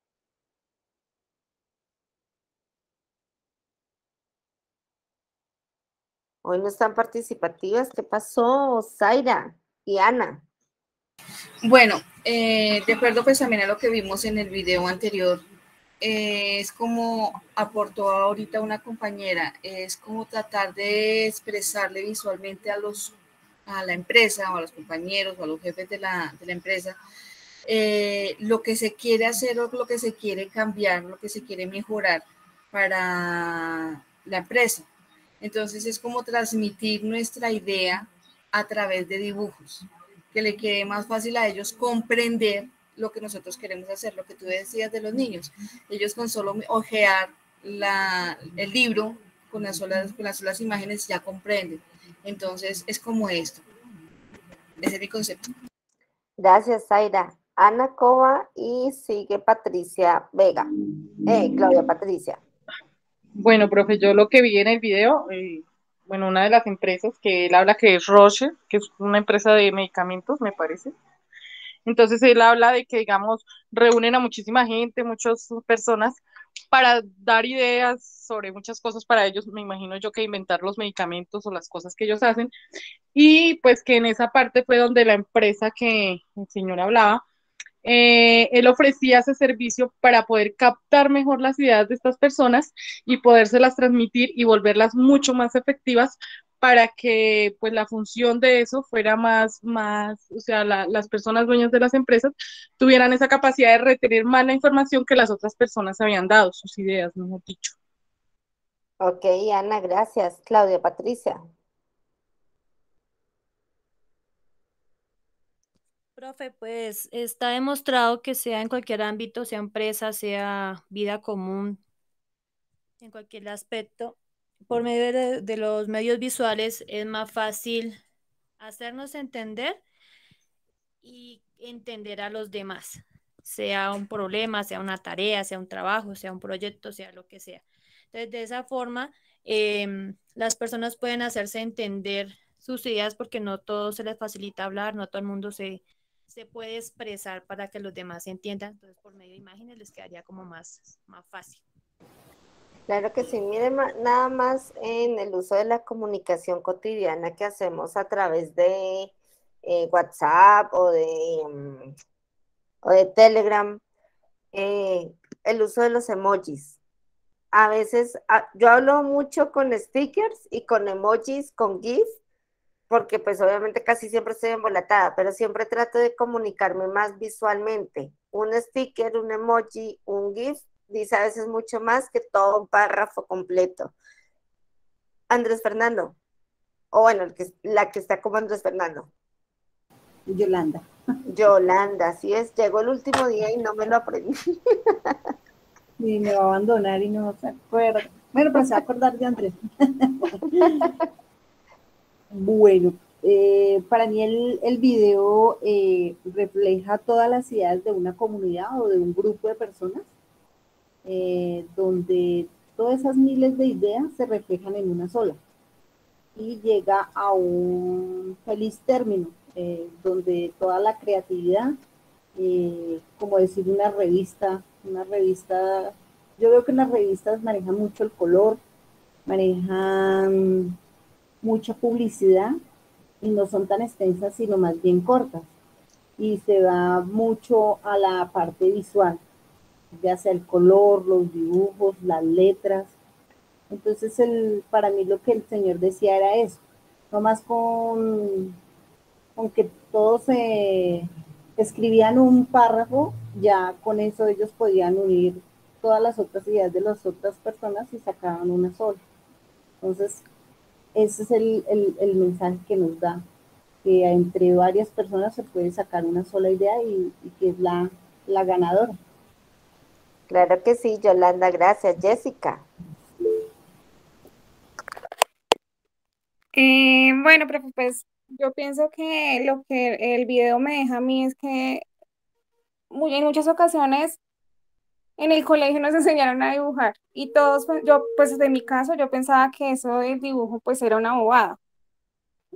Hoy no están participativas. ¿Qué pasó, Zaira y Ana? Bueno, eh, de acuerdo pues también a lo que vimos en el video anterior, eh, es como aportó ahorita una compañera, es como tratar de expresarle visualmente a los a la empresa o a los compañeros o a los jefes de la, de la empresa eh, lo que se quiere hacer o lo que se quiere cambiar, lo que se quiere mejorar para la empresa. Entonces es como transmitir nuestra idea a través de dibujos, que le quede más fácil a ellos comprender lo que nosotros queremos hacer, lo que tú decías de los niños. Ellos con solo ojear la, el libro con las, solas, con las solas imágenes ya comprenden. Entonces es como esto. Ese es mi concepto. Gracias, Zaira. Ana Cova y sigue Patricia Vega. Eh, Claudia Patricia. Bueno, profe, yo lo que vi en el video, eh, bueno, una de las empresas que él habla que es Roche, que es una empresa de medicamentos, me parece. Entonces él habla de que, digamos, reúnen a muchísima gente, muchas personas para dar ideas sobre muchas cosas para ellos, me imagino yo que inventar los medicamentos o las cosas que ellos hacen. Y pues que en esa parte fue donde la empresa que el señor hablaba, eh, él ofrecía ese servicio para poder captar mejor las ideas de estas personas y podérselas transmitir y volverlas mucho más efectivas para que pues la función de eso fuera más, más, o sea, las personas dueñas de las empresas tuvieran esa capacidad de retener más la información que las otras personas habían dado, sus ideas, mejor dicho. Ok, Ana, gracias. Claudia Patricia. Profe, pues está demostrado que sea en cualquier ámbito, sea empresa, sea vida común, en cualquier aspecto, por medio de, los medios visuales es más fácil hacernos entender y entender a los demás, sea un problema, sea una tarea, sea un trabajo, sea un proyecto, sea lo que sea. Entonces, de esa forma, em, las personas pueden hacerse entender sus ideas porque no todo se les facilita hablar, no todo el mundo se, se puede expresar para que los demás entiendan. Entonces, por medio de imágenes les quedaría como más, más fácil. Claro que sí, mire, nada más en el uso de la comunicación cotidiana que hacemos a través de eh, WhatsApp o de, mm, o de Telegram, eh, el uso de los emojis. A veces ah, yo hablo mucho con stickers y con emojis, con GIF, porque pues obviamente casi siempre estoy embolatada, pero siempre trato de comunicarme más visualmente. Un sticker, un emoji, un GIF dice a veces mucho más que todo un párrafo completo. Andrés Fernando, o bueno, el que, la que está como Andrés Fernando. Yolanda. Yolanda, así es, llegó el último día y no me lo aprendí. Y me va a abandonar y no se acuerda. Bueno, pero se va a acordar de Andrés. Bueno, eh, para mí el, el video eh, refleja todas las ideas de una comunidad o de un grupo de personas, eh, donde todas esas miles de ideas se reflejan en una sola y llega a un feliz término, donde toda la creatividad, como decir una revista, una revista, yo veo que las revistas manejan mucho el color, manejan mucha publicidad y no son tan extensas, sino más bien cortas. Y se va mucho a la parte visual, ya sea el color, los dibujos, las letras. Entonces, el, para mí lo que el Señor decía era eso, no más con, con que todos se escribían un párrafo, ya con eso ellos podían unir todas las otras ideas de las otras personas y sacaban una sola. Entonces, ese es el, mensaje que nos da, que entre varias personas se puede sacar una sola idea y, que es la, ganadora. Claro que sí, Yolanda, gracias. Jessica. Eh, bueno, pues yo pienso que lo que el video me deja a mí es que muy, en muchas ocasiones en el colegio nos enseñaron a dibujar y todos, pues, yo, pues de mi caso, yo pensaba que eso del dibujo pues era una bobada.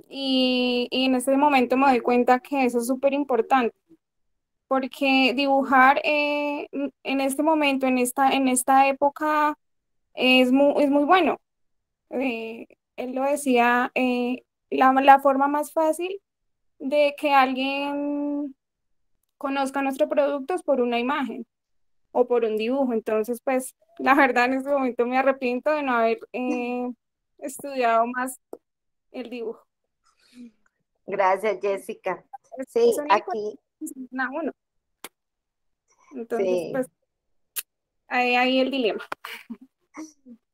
Y, y en ese momento me doy cuenta que eso es súper importante, porque dibujar eh, en este momento, en esta, en esta época, es muy, es muy bueno. Eh, él lo decía, eh, la, la forma más fácil de que alguien conozca nuestro producto es por una imagen o por un dibujo. Entonces, pues, la verdad en este momento me arrepiento de no haber eh, estudiado más el dibujo. Gracias, Jessica. Sí, aquí. Uno. Entonces, pues, ahí, ahí el dilema.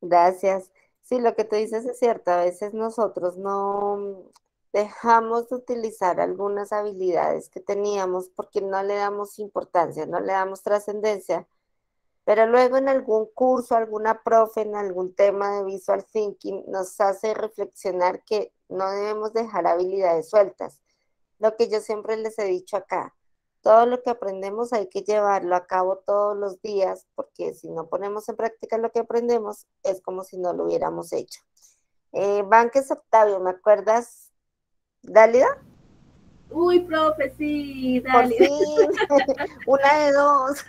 Gracias. Sí, lo que tú dices es cierto. A veces nosotros no dejamos de utilizar algunas habilidades que teníamos porque no le damos importancia, no le damos trascendencia. Pero luego en algún curso, alguna profe en algún tema de visual thinking nos hace reflexionar que no debemos dejar habilidades sueltas. Lo que yo siempre les he dicho acá, todo lo que aprendemos hay que llevarlo a cabo todos los días, porque si no ponemos en práctica lo que aprendemos, es como si no lo hubiéramos hecho. Eh, Banques Octavio, ¿me acuerdas, Dálida? Uy, profe, sí, Dálida. una de dos.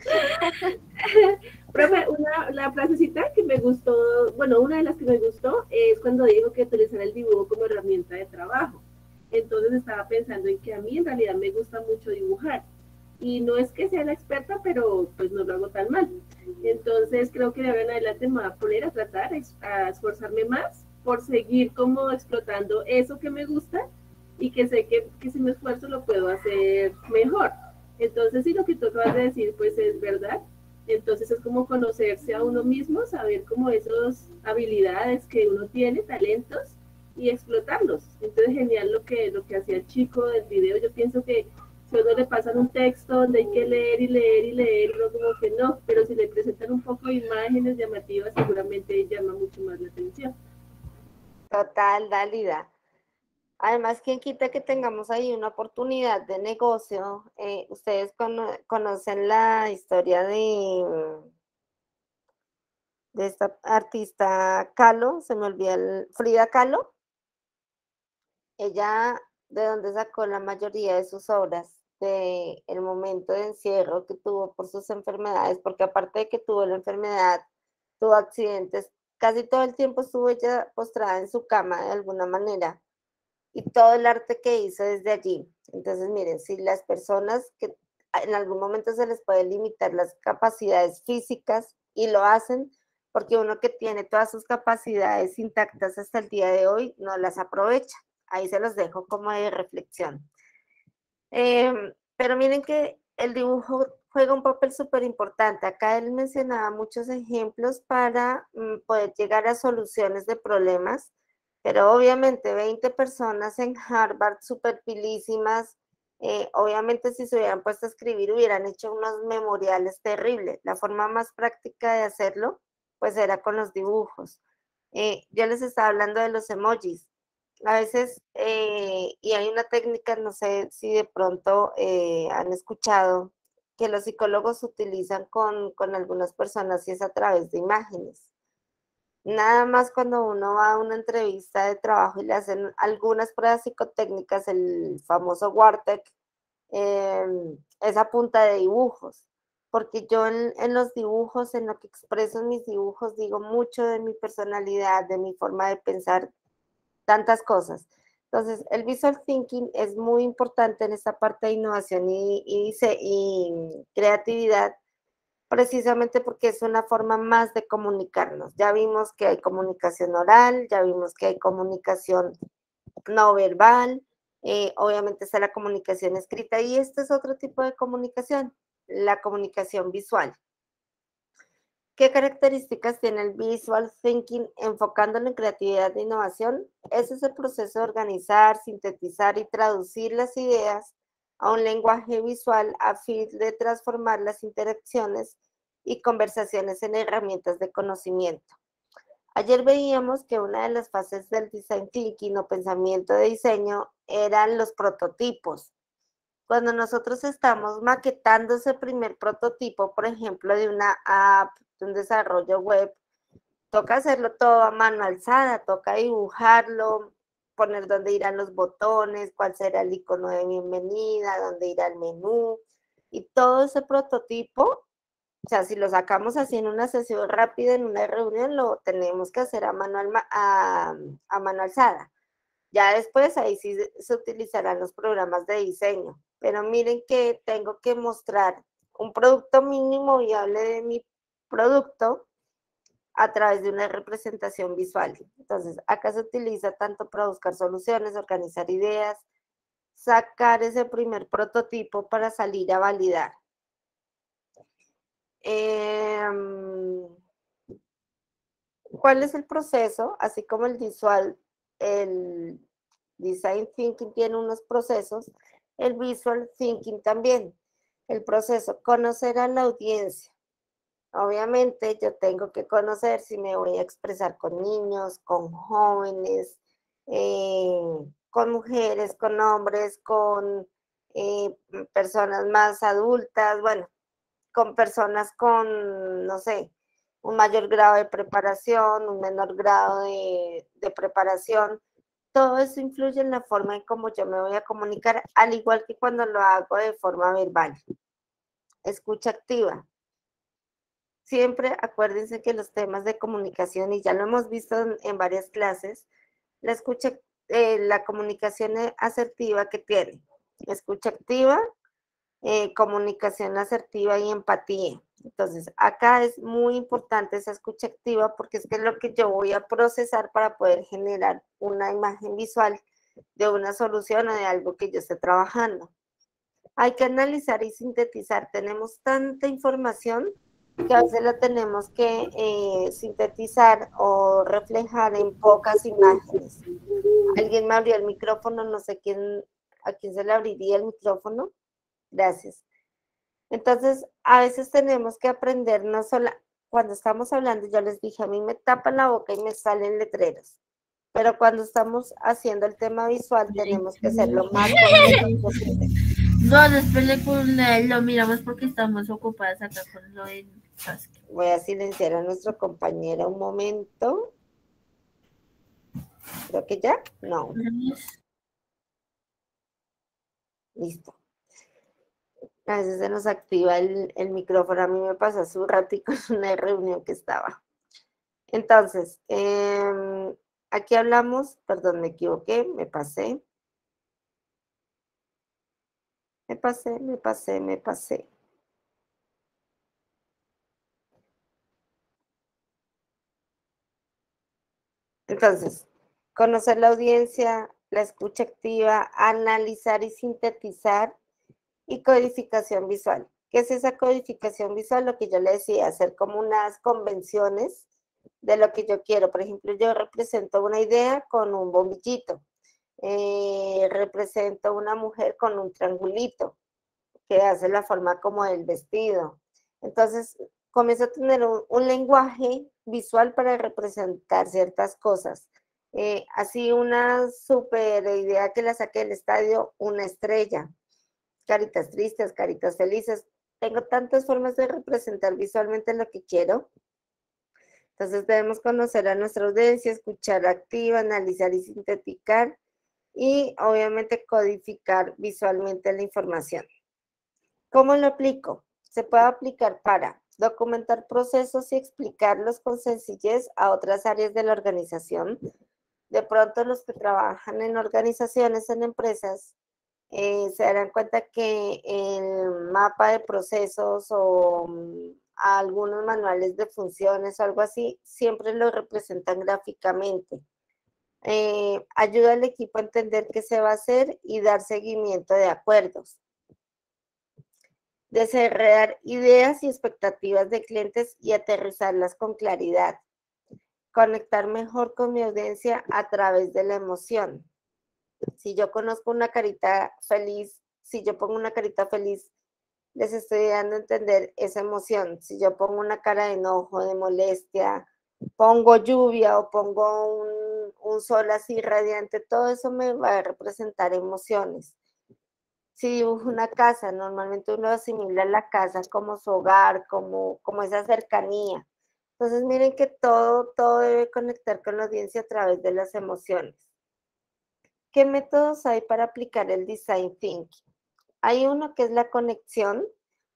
profe, una, la frasecita que me gustó, bueno, una de las que me gustó es cuando dijo que utilizar el dibujo como herramienta de trabajo entonces estaba pensando en que a mí en realidad me gusta mucho dibujar. Y no es que sea la experta, pero pues no lo hago tan mal. Entonces creo que de ahora en adelante me voy a poner a tratar, a esforzarme más por seguir como explotando eso que me gusta y que sé que, que si me esfuerzo lo puedo hacer mejor. Entonces, si lo que tú acabas de decir, pues es verdad. Entonces es como conocerse a uno mismo, saber como esas habilidades que uno tiene, talentos, y explotarlos. Entonces, genial lo que, lo que hacía el chico del video. Yo pienso que si uno le pasan un texto donde hay que leer y leer y leer, uno como que no, pero si le presentan un poco de imágenes llamativas, seguramente llama mucho más la atención. Total, válida. Además, quien quita que tengamos ahí una oportunidad de negocio? Eh, ustedes conocen la historia de, de esta artista Calo, se me olvida el, Frida Calo ella de donde sacó la mayoría de sus obras, de el momento de encierro que tuvo por sus enfermedades, porque aparte de que tuvo la enfermedad, tuvo accidentes, casi todo el tiempo estuvo ella postrada en su cama de alguna manera y todo el arte que hizo desde allí. Entonces, miren, si las personas que en algún momento se les puede limitar las capacidades físicas y lo hacen, porque uno que tiene todas sus capacidades intactas hasta el día de hoy no las aprovecha. Ahí se los dejo como de reflexión. Em, pero miren que el dibujo juega un papel súper importante. Acá él mencionaba muchos ejemplos para mm, poder llegar a soluciones de problemas, pero obviamente 20 personas en Harvard súper pilísimas, eh, obviamente si se hubieran puesto a escribir hubieran hecho unos memoriales terribles. La forma más práctica de hacerlo, pues era con los dibujos. Eh, yo les estaba hablando de los emojis a veces, eh, y hay una técnica, no sé si de pronto eh, han escuchado, que los psicólogos utilizan con, algunas personas y es a través de imágenes. Nada más cuando uno va a una entrevista de trabajo y le hacen algunas pruebas psicotécnicas, el famoso Wartec, em, es a punta de dibujos, porque yo en, en, los dibujos, en lo que expreso en mis dibujos, digo mucho de mi personalidad, de mi forma de pensar, tantas cosas. Entonces, el visual thinking es muy importante en esta parte de innovación y, y, y, creatividad, precisamente porque es una forma más de comunicarnos. Ya vimos que hay comunicación oral, ya vimos que hay comunicación no verbal, eh, obviamente está la comunicación escrita y este es otro tipo de comunicación, la comunicación visual. ¿Qué características tiene el visual thinking enfocándolo en creatividad e innovación? Ese es el proceso de organizar, sintetizar y traducir las ideas a un lenguaje visual a fin de transformar las interacciones y conversaciones en herramientas de conocimiento. Ayer veíamos que una de las fases del design thinking o pensamiento de diseño eran los prototipos. cuando nosotros estamos maquetando ese primer prototipo, por ejemplo, de una app, un desarrollo web, toca hacerlo todo a mano alzada, toca dibujarlo, poner dónde irán los botones, cuál será el icono de bienvenida, dónde irá el menú. Y todo ese prototipo, o sea, si lo sacamos así en una sesión rápida, en una reunión, lo tenemos que hacer a mano, a, a mano alzada. Ya después ahí sí se utilizarán los programas de diseño. Pero miren que tengo que mostrar un producto mínimo viable de mi producto a través de una representación visual. Entonces, acá se utiliza tanto para buscar soluciones, organizar ideas, sacar ese primer prototipo para salir a validar. Em, ¿Cuál es el proceso? Así como el visual, el design thinking tiene unos procesos, el visual thinking también. El proceso, conocer a la audiencia, Obviamente yo tengo que conocer si me voy a expresar con niños, con jóvenes, eh, con mujeres, con hombres, con eh, personas más adultas, bueno, con personas con, no sé, un mayor grado de preparación, un menor grado de, de preparación. Todo eso influye en la forma en cómo yo me voy a comunicar, al igual que cuando lo hago de forma verbal. Escucha activa siempre acuérdense que los temas de comunicación, y ya lo hemos visto en, varias clases, la escucha, eh, la comunicación asertiva que tiene, escucha activa, eh, comunicación asertiva y empatía. Entonces, acá es muy importante esa escucha activa porque es que es lo que yo voy a procesar para poder generar una imagen visual de una solución o de algo que yo esté trabajando. Hay que analizar y sintetizar. Tenemos tanta información que a veces la tenemos que eh, sintetizar o reflejar en pocas imágenes. Alguien me abrió el micrófono, no sé quién, a quién se le abriría el micrófono. Gracias. Entonces, a veces tenemos que aprender no solo, cuando estamos hablando, yo les dije, a mí me tapan la boca y me salen letreros, pero cuando estamos haciendo el tema visual tenemos que hacerlo más posible. No, después lo miramos porque estamos ocupadas acá con lo de Voy a silenciar a nuestro compañero un momento. Creo que ya. No. Listo. A veces se nos activa el, micrófono. A mí me pasa su ratico en una reunión que estaba. Entonces, em, aquí hablamos, perdón, me equivoqué, me pasé. Me pasé, me pasé, me pasé. Entonces, conocer la audiencia, la escucha activa, analizar y sintetizar y codificación visual. ¿Qué es esa codificación visual? Lo que yo le decía, hacer como unas convenciones de lo que yo quiero. Por ejemplo, yo represento una idea con un bombillito. Eh, represento una mujer con un triangulito que hace la forma como del vestido. Entonces, comienzo a tener un lenguaje visual para representar ciertas cosas. Eh, así una super idea que la saqué del estadio, una estrella, caritas tristes, caritas felices. Tengo tantas formas de representar visualmente lo que quiero. Entonces debemos conocer a nuestra audiencia, escuchar activa, analizar y sintetizar y obviamente codificar visualmente la información. ¿Cómo lo aplico? Se puede aplicar para documentar procesos y explicarlos con sencillez a otras áreas de la organización. De pronto los que trabajan en organizaciones, en empresas, eh, se darán cuenta que el mapa de procesos o mm, algunos manuales de funciones o algo así, siempre lo representan gráficamente. Eh, ayuda al equipo a entender qué se va a hacer y dar seguimiento de acuerdos desarrollar ideas y expectativas de clientes y aterrizarlas con claridad. Conectar mejor con mi audiencia a través de la emoción. Si yo conozco una carita feliz, si yo pongo una carita feliz, les estoy dando a entender esa emoción. Si yo pongo una cara de enojo, de molestia, pongo lluvia o pongo un, sol así radiante, todo eso me va a representar emociones. Si dibujo una casa, normalmente uno asimila la casa como su hogar, como, como esa cercanía. Entonces miren que todo, todo debe conectar con la audiencia a través de las emociones. ¿Qué métodos hay para aplicar el design thinking? Hay uno que es la conexión.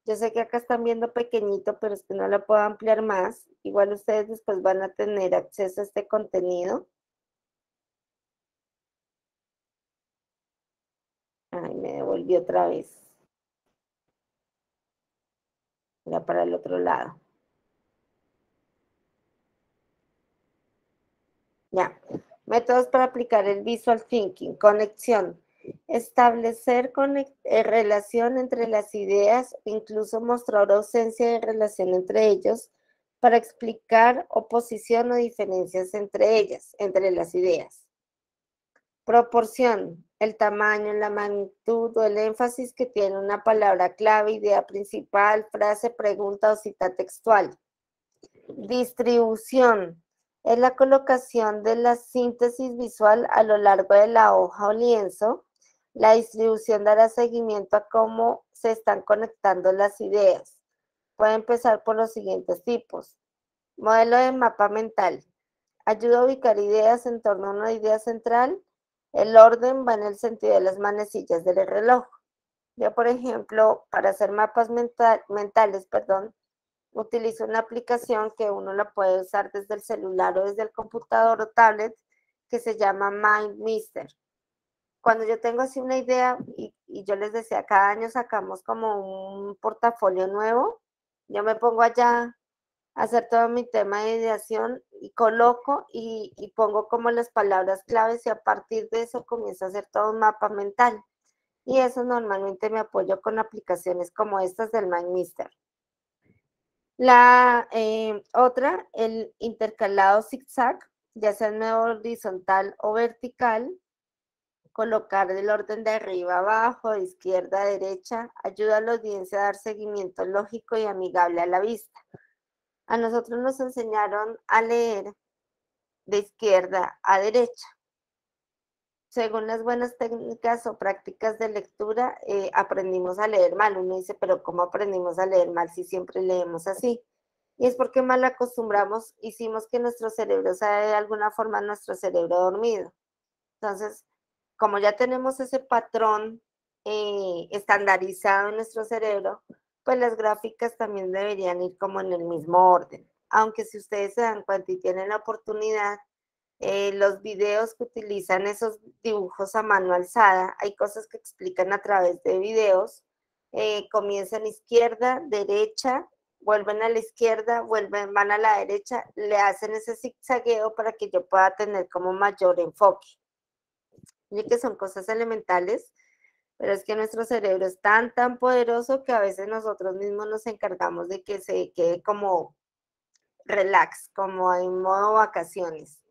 Yo sé que acá están viendo pequeñito, pero es que no lo puedo ampliar más. Igual ustedes después van a tener acceso a este contenido. Ay, me devolví otra vez. Era para el otro lado. Ya. Métodos para aplicar el visual thinking. Conexión. Establecer eh, relación entre las ideas, incluso mostrar ausencia de relación entre ellos para explicar oposición o diferencias entre ellas, entre las ideas. Proporción, el tamaño, la magnitud o el énfasis que tiene una palabra clave, idea principal, frase, pregunta o cita textual. Distribución, es la colocación de la síntesis visual a lo largo de la hoja o lienzo. La distribución dará seguimiento a cómo se están conectando las ideas. Puede empezar por los siguientes tipos. Modelo de mapa mental. Ayuda a ubicar ideas en torno a una idea central el orden va en el sentido de las manecillas del reloj. Yo, por ejemplo, para hacer mapas mentales, perdón, utilizo una aplicación que uno la puede usar desde el celular o desde el computador o tablet que se llama MindMister. Cuando yo tengo así una idea y, yo les decía, cada año sacamos como un portafolio nuevo, yo me pongo allá hacer todo mi tema de ideación y coloco y, pongo como las palabras claves y a partir de eso comienzo a hacer todo un mapa mental. Y eso normalmente me apoyo con aplicaciones como estas del MindMister. La eh, otra, el intercalado zigzag, ya sea en horizontal o vertical, colocar el orden de arriba abajo, de izquierda a derecha, ayuda a la audiencia a dar seguimiento lógico y amigable a la vista. A nosotros nos enseñaron a leer de izquierda a derecha. Según las buenas técnicas o prácticas de lectura, eh, aprendimos a leer mal. Uno dice, pero ¿cómo aprendimos a leer mal si siempre leemos así? Y es porque mal acostumbramos, hicimos que nuestro cerebro sea de alguna forma nuestro cerebro dormido. Entonces, como ya tenemos ese patrón eh, estandarizado en nuestro cerebro, pues las gráficas también deberían ir como en el mismo orden. Aunque si ustedes se dan cuenta y tienen la oportunidad, eh, los videos que utilizan esos dibujos a mano alzada, hay cosas que explican a través de videos. Eh, comienzan izquierda, derecha, vuelven a la izquierda, vuelven, van a la derecha, le hacen ese zigzagueo para que yo pueda tener como mayor enfoque. Y que son cosas elementales, pero es que nuestro cerebro es tan, tan poderoso que a veces nosotros mismos nos encargamos de que se quede como relax, como en modo vacaciones.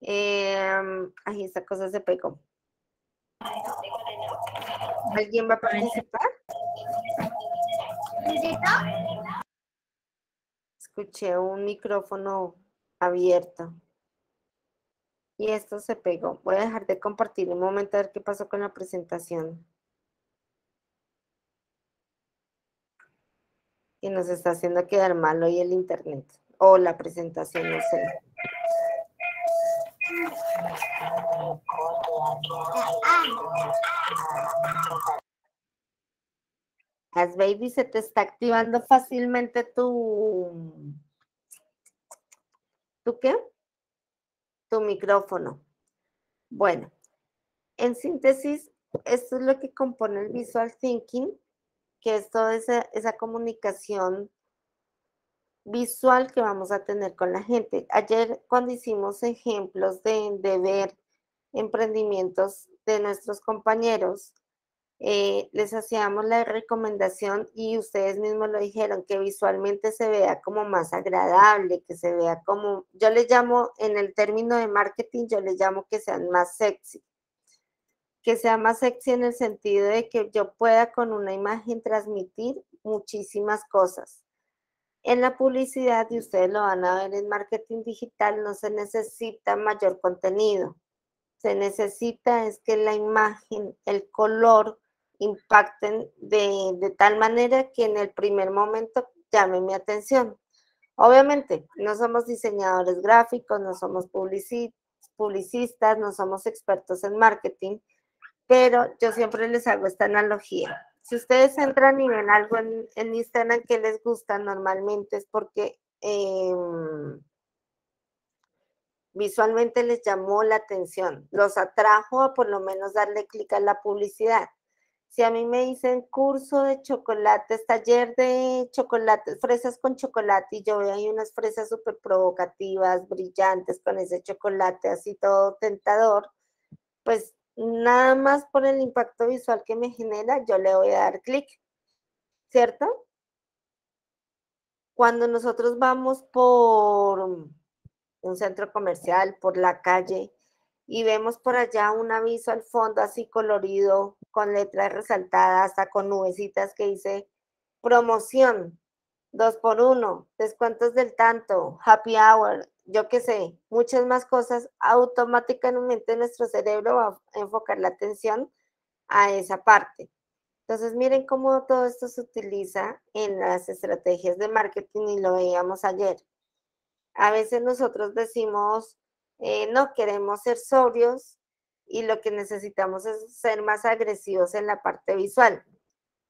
Eh, ay, esta cosa se pegó. ¿Alguien va a participar? Escuché un micrófono abierto. Y esto se pegó. Voy a dejar de compartir un momento a ver qué pasó con la presentación. Y nos está haciendo quedar mal hoy el internet. O la presentación, no sé. As baby se te está activando fácilmente tu... ¿Tu qué? Tu micrófono. Bueno, en síntesis, esto es lo que compone el visual thinking, que es toda esa, esa comunicación visual que vamos a tener con la gente. Ayer cuando hicimos ejemplos de, de ver emprendimientos de nuestros compañeros, eh, les hacíamos la recomendación y ustedes mismos lo dijeron, que visualmente se vea como más agradable, que se vea como, yo le llamo, en el término de marketing, yo le llamo que sean más sexy. Que sea más sexy en el sentido de que yo pueda con una imagen transmitir muchísimas cosas. En la publicidad, y ustedes lo van a ver en marketing digital, no se necesita mayor contenido. Se necesita es que la imagen, el color, impacten de, de tal manera que en el primer momento llamen mi atención. Obviamente, no somos diseñadores gráficos, no somos publici- publicistas, no somos expertos en marketing, pero yo siempre les hago esta analogía. Si ustedes entran y ven algo en, en Instagram que les gusta normalmente es porque em, visualmente les llamó la atención, los atrajo a por lo menos darle clic a la publicidad. Si a mí me dicen curso de chocolates, taller de chocolate, fresas con chocolate, y yo veo ahí unas fresas súper provocativas, brillantes, con ese chocolate así todo tentador, pues nada más por el impacto visual que me genera, yo le voy a dar clic, ¿cierto? Cuando nosotros vamos por un centro comercial, por la calle, y vemos por allá un aviso al fondo así colorido, con letras resaltadas, hasta con nubecitas que dice promoción, dos por uno, descuentos del tanto, happy hour, yo qué sé, muchas más cosas, automáticamente nuestro cerebro va a enfocar la atención a esa parte. Entonces, miren cómo todo esto se utiliza en las estrategias de marketing y lo veíamos ayer. A veces nosotros decimos, eh, no queremos ser sobrios y lo que necesitamos es ser más agresivos en la parte visual,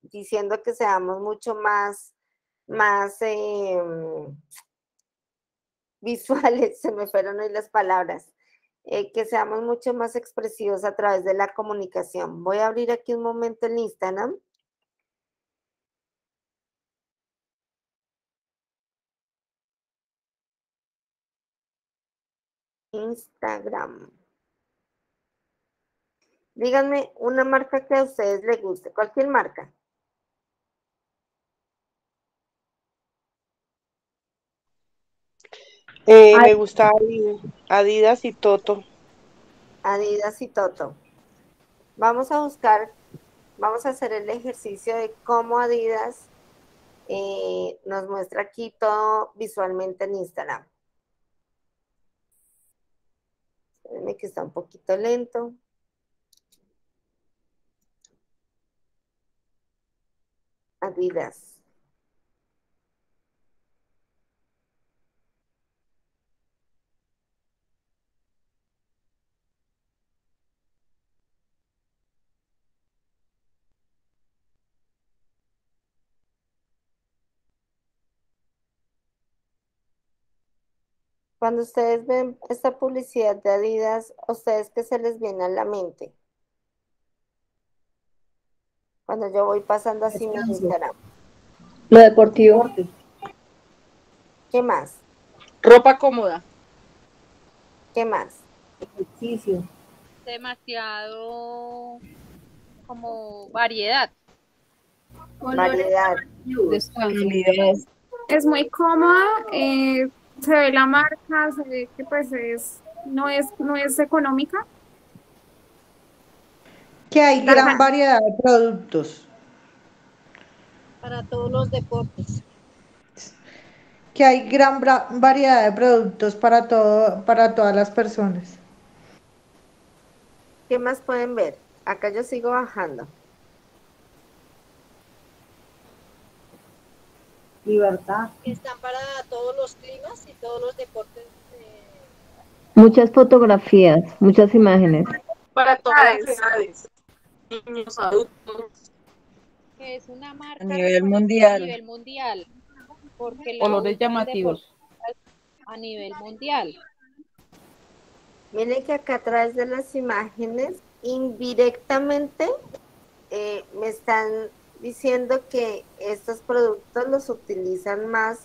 diciendo que seamos mucho más, más em, visuales, se me fueron hoy las palabras, eh, que seamos mucho más expresivos a través de la comunicación. Voy a abrir aquí un momento el Instagram. Instagram. Díganme una marca que a ustedes les guste, cualquier marca. Eh, me gusta Adidas, y Toto. Adidas y Toto. Vamos a buscar, vamos a hacer el ejercicio de cómo Adidas eh, nos muestra aquí todo visualmente en Instagram. Espérenme que está un poquito lento. Adidas. Cuando ustedes ven esta publicidad de Adidas, ¿a ustedes qué se les viene a la mente? Cuando yo voy pasando así mi Instagram. Lo deportivo. ¿Qué más? Ropa cómoda. ¿Qué más? Ejercicio. Demasiado como variedad. Variedad. Es muy cómoda, eh, se ve la marca, se ve que pues es, no es, no es económica. Que hay gran variedad de productos. Para todos los deportes. Que hay gran variedad de productos para todo, para todas las personas. ¿Qué más pueden ver? Acá yo sigo bajando. Libertad. Están para todos los climas y todos los deportes. Muchas fotografías, muchas imágenes. Para todas las edades. Niños, adultos. Que es una marca nivel reconocida mundial. A nivel mundial. Porque Colores llamativos. A nivel mundial. Miren que acá atrás de las imágenes, indirectamente, eh, me están diciendo que estos productos los utilizan más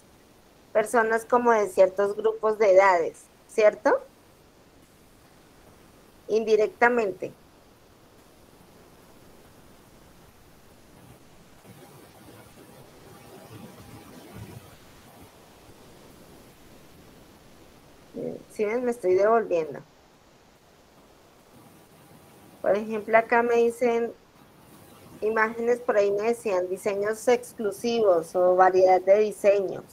personas como de ciertos grupos de edades, ¿cierto? Indirectamente. Si ven, me estoy devolviendo. Por ejemplo, acá me dicen imágenes, decían diseños exclusivos o variedad de diseños.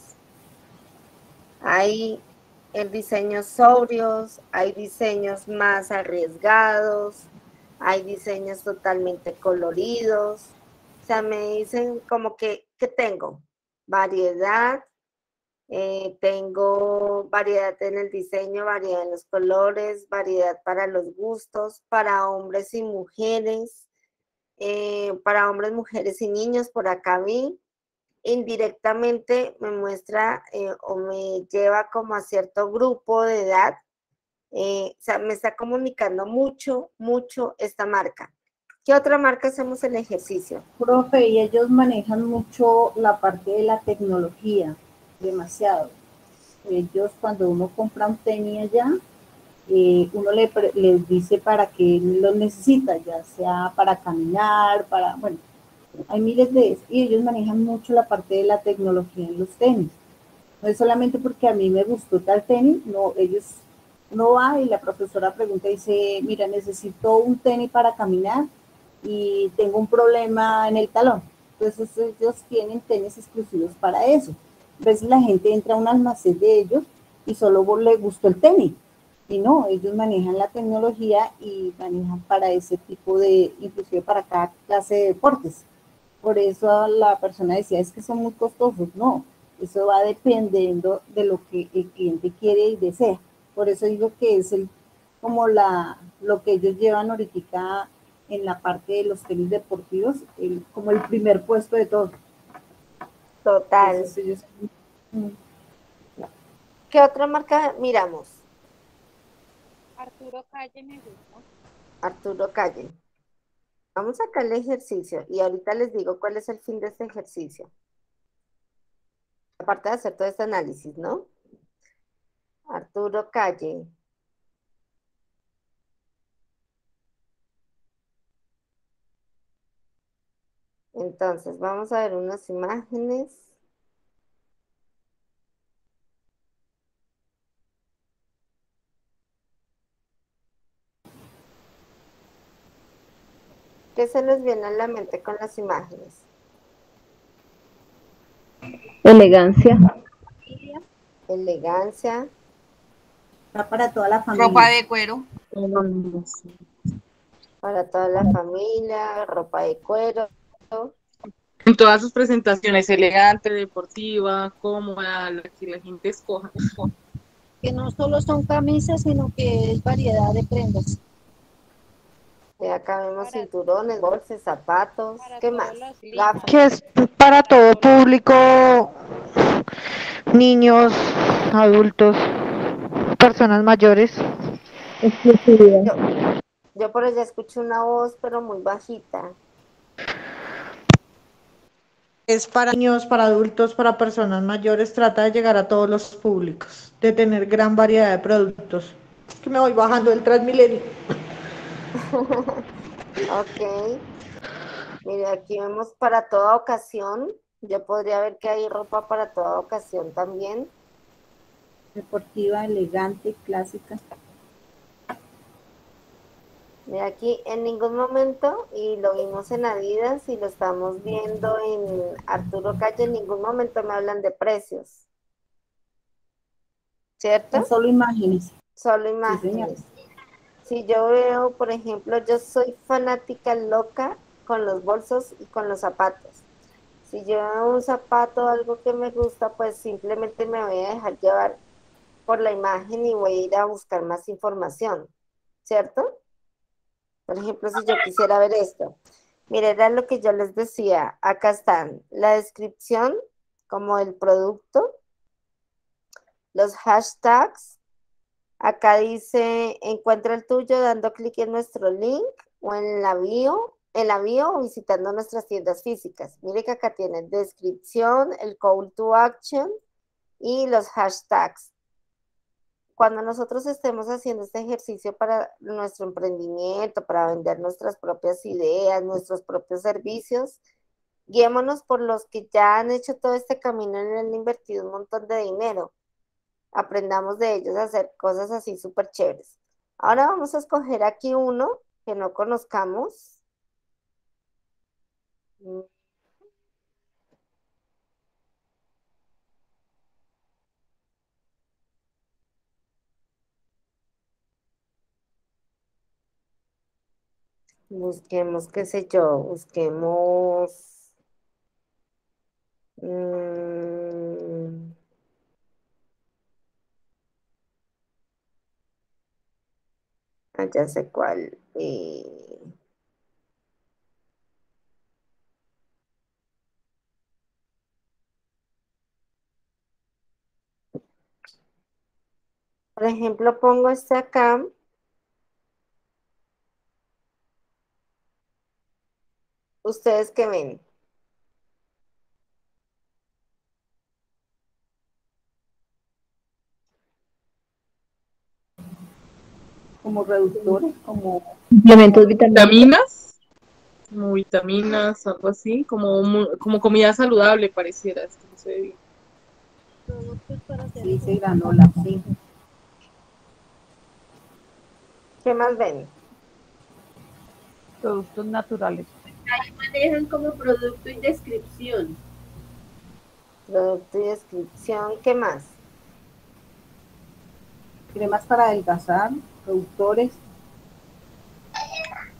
Hay el diseños sobrios, hay diseños más arriesgados, hay diseños totalmente coloridos. O sea, me dicen como que, ¿qué tengo? Variedad, eh, tengo variedad en el diseño, variedad en los colores, variedad para los gustos, para hombres y mujeres, eh, para hombres, mujeres y niños, por acá vi. Indirectamente me muestra eh, o me lleva como a cierto grupo de edad. o sea, me está comunicando mucho, mucho esta marca. ¿Qué otra marca hacemos el ejercicio? Profe, y ellos manejan mucho la parte de la tecnología demasiado. Ellos cuando uno compra un tenis allá, eh, uno le, les dice para qué lo necesita, ya sea para caminar, para, bueno, hay miles de eso, y ellos manejan mucho la parte de la tecnología en los tenis. No es solamente porque a mí me gustó tal tenis, no, ellos no va y la profesora pregunta y dice, mira, necesito un tenis para caminar y tengo un problema en el talón. Entonces ellos tienen tenis exclusivos para eso veces la gente entra a un almacén de ellos y solo le gustó el tenis. Y no, ellos manejan la tecnología y manejan para ese tipo de, inclusive para cada clase de deportes. Por eso la persona decía, es que son muy costosos. No, eso va dependiendo de lo que el cliente quiere y desea. Por eso digo que es el, como la, lo que ellos llevan ahorita en la parte de los tenis deportivos, el, como el primer puesto de todo. Total. ¿Qué otra marca miramos? Arturo Calle me gusta. Arturo Calle. Vamos a sacar el ejercicio y ahorita les digo cuál es el fin de este ejercicio. Aparte de hacer todo este análisis, ¿no? Arturo Calle. Entonces, vamos a ver unas imágenes. ¿Qué se les viene a la mente con las imágenes? Elegancia. Elegancia. para toda la familia. Ropa de cuero. Para toda la familia, ropa de cuero. En todas sus presentaciones, elegante, deportiva, cómoda, la que la gente escoja. Que no solo son camisas, sino que es variedad de prendas. Y acá vemos cinturones, bolsas, zapatos, ¿qué más? Gafas. Que es para todo público, niños, adultos, personas mayores. Yo, yo por allá escucho una voz, pero muy bajita. Es para niños, para adultos, para personas mayores, trata de llegar a todos los públicos, de tener gran variedad de productos. Es que me voy bajando del Transmilenio. ok. Mire, aquí vemos para toda ocasión. Yo podría ver que hay ropa para toda ocasión también. Deportiva, elegante, clásica. Mira aquí en ningún momento, y lo vimos en Adidas y lo estamos viendo en Arturo Calle, en ningún momento me hablan de precios. ¿Cierto? solo imágenes. Solo imágenes. Si yo veo, por ejemplo, yo soy fanática loca con los bolsos y con los zapatos. Si yo veo un zapato, algo que me gusta, pues simplemente me voy a dejar llevar por la imagen y voy a ir a buscar más información, ¿cierto? Por ejemplo, si yo quisiera ver esto. Mire, era lo que yo les decía. Acá están la descripción como el producto, los hashtags. Acá dice, encuentra el tuyo dando clic en nuestro link o en la bio, en la o visitando nuestras tiendas físicas. Mire que acá tiene descripción, el call to action y los hashtags cuando nosotros estemos haciendo este ejercicio para nuestro emprendimiento, para vender nuestras propias ideas, nuestros propios servicios, guiémonos por los que ya han hecho todo este camino y han invertido un montón de dinero. Aprendamos de ellos a hacer cosas así súper chéveres. Ahora vamos a escoger aquí uno que no conozcamos. Busquemos, qué sé yo, busquemos. mm, ah, ya sé cuál. eh, por ejemplo, pongo este acá. ¿Ustedes qué ven? Como reductores, como Suplementos. ¿Vitaminas? Como vitaminas, algo así, como, como comida saludable pareciera, es que no se ve bien. sí, sí, granola, sí. ¿Qué más ven? Productos naturales. Ahí manejan como producto y descripción. Producto y descripción, ¿qué más? Cremas para adelgazar, productores,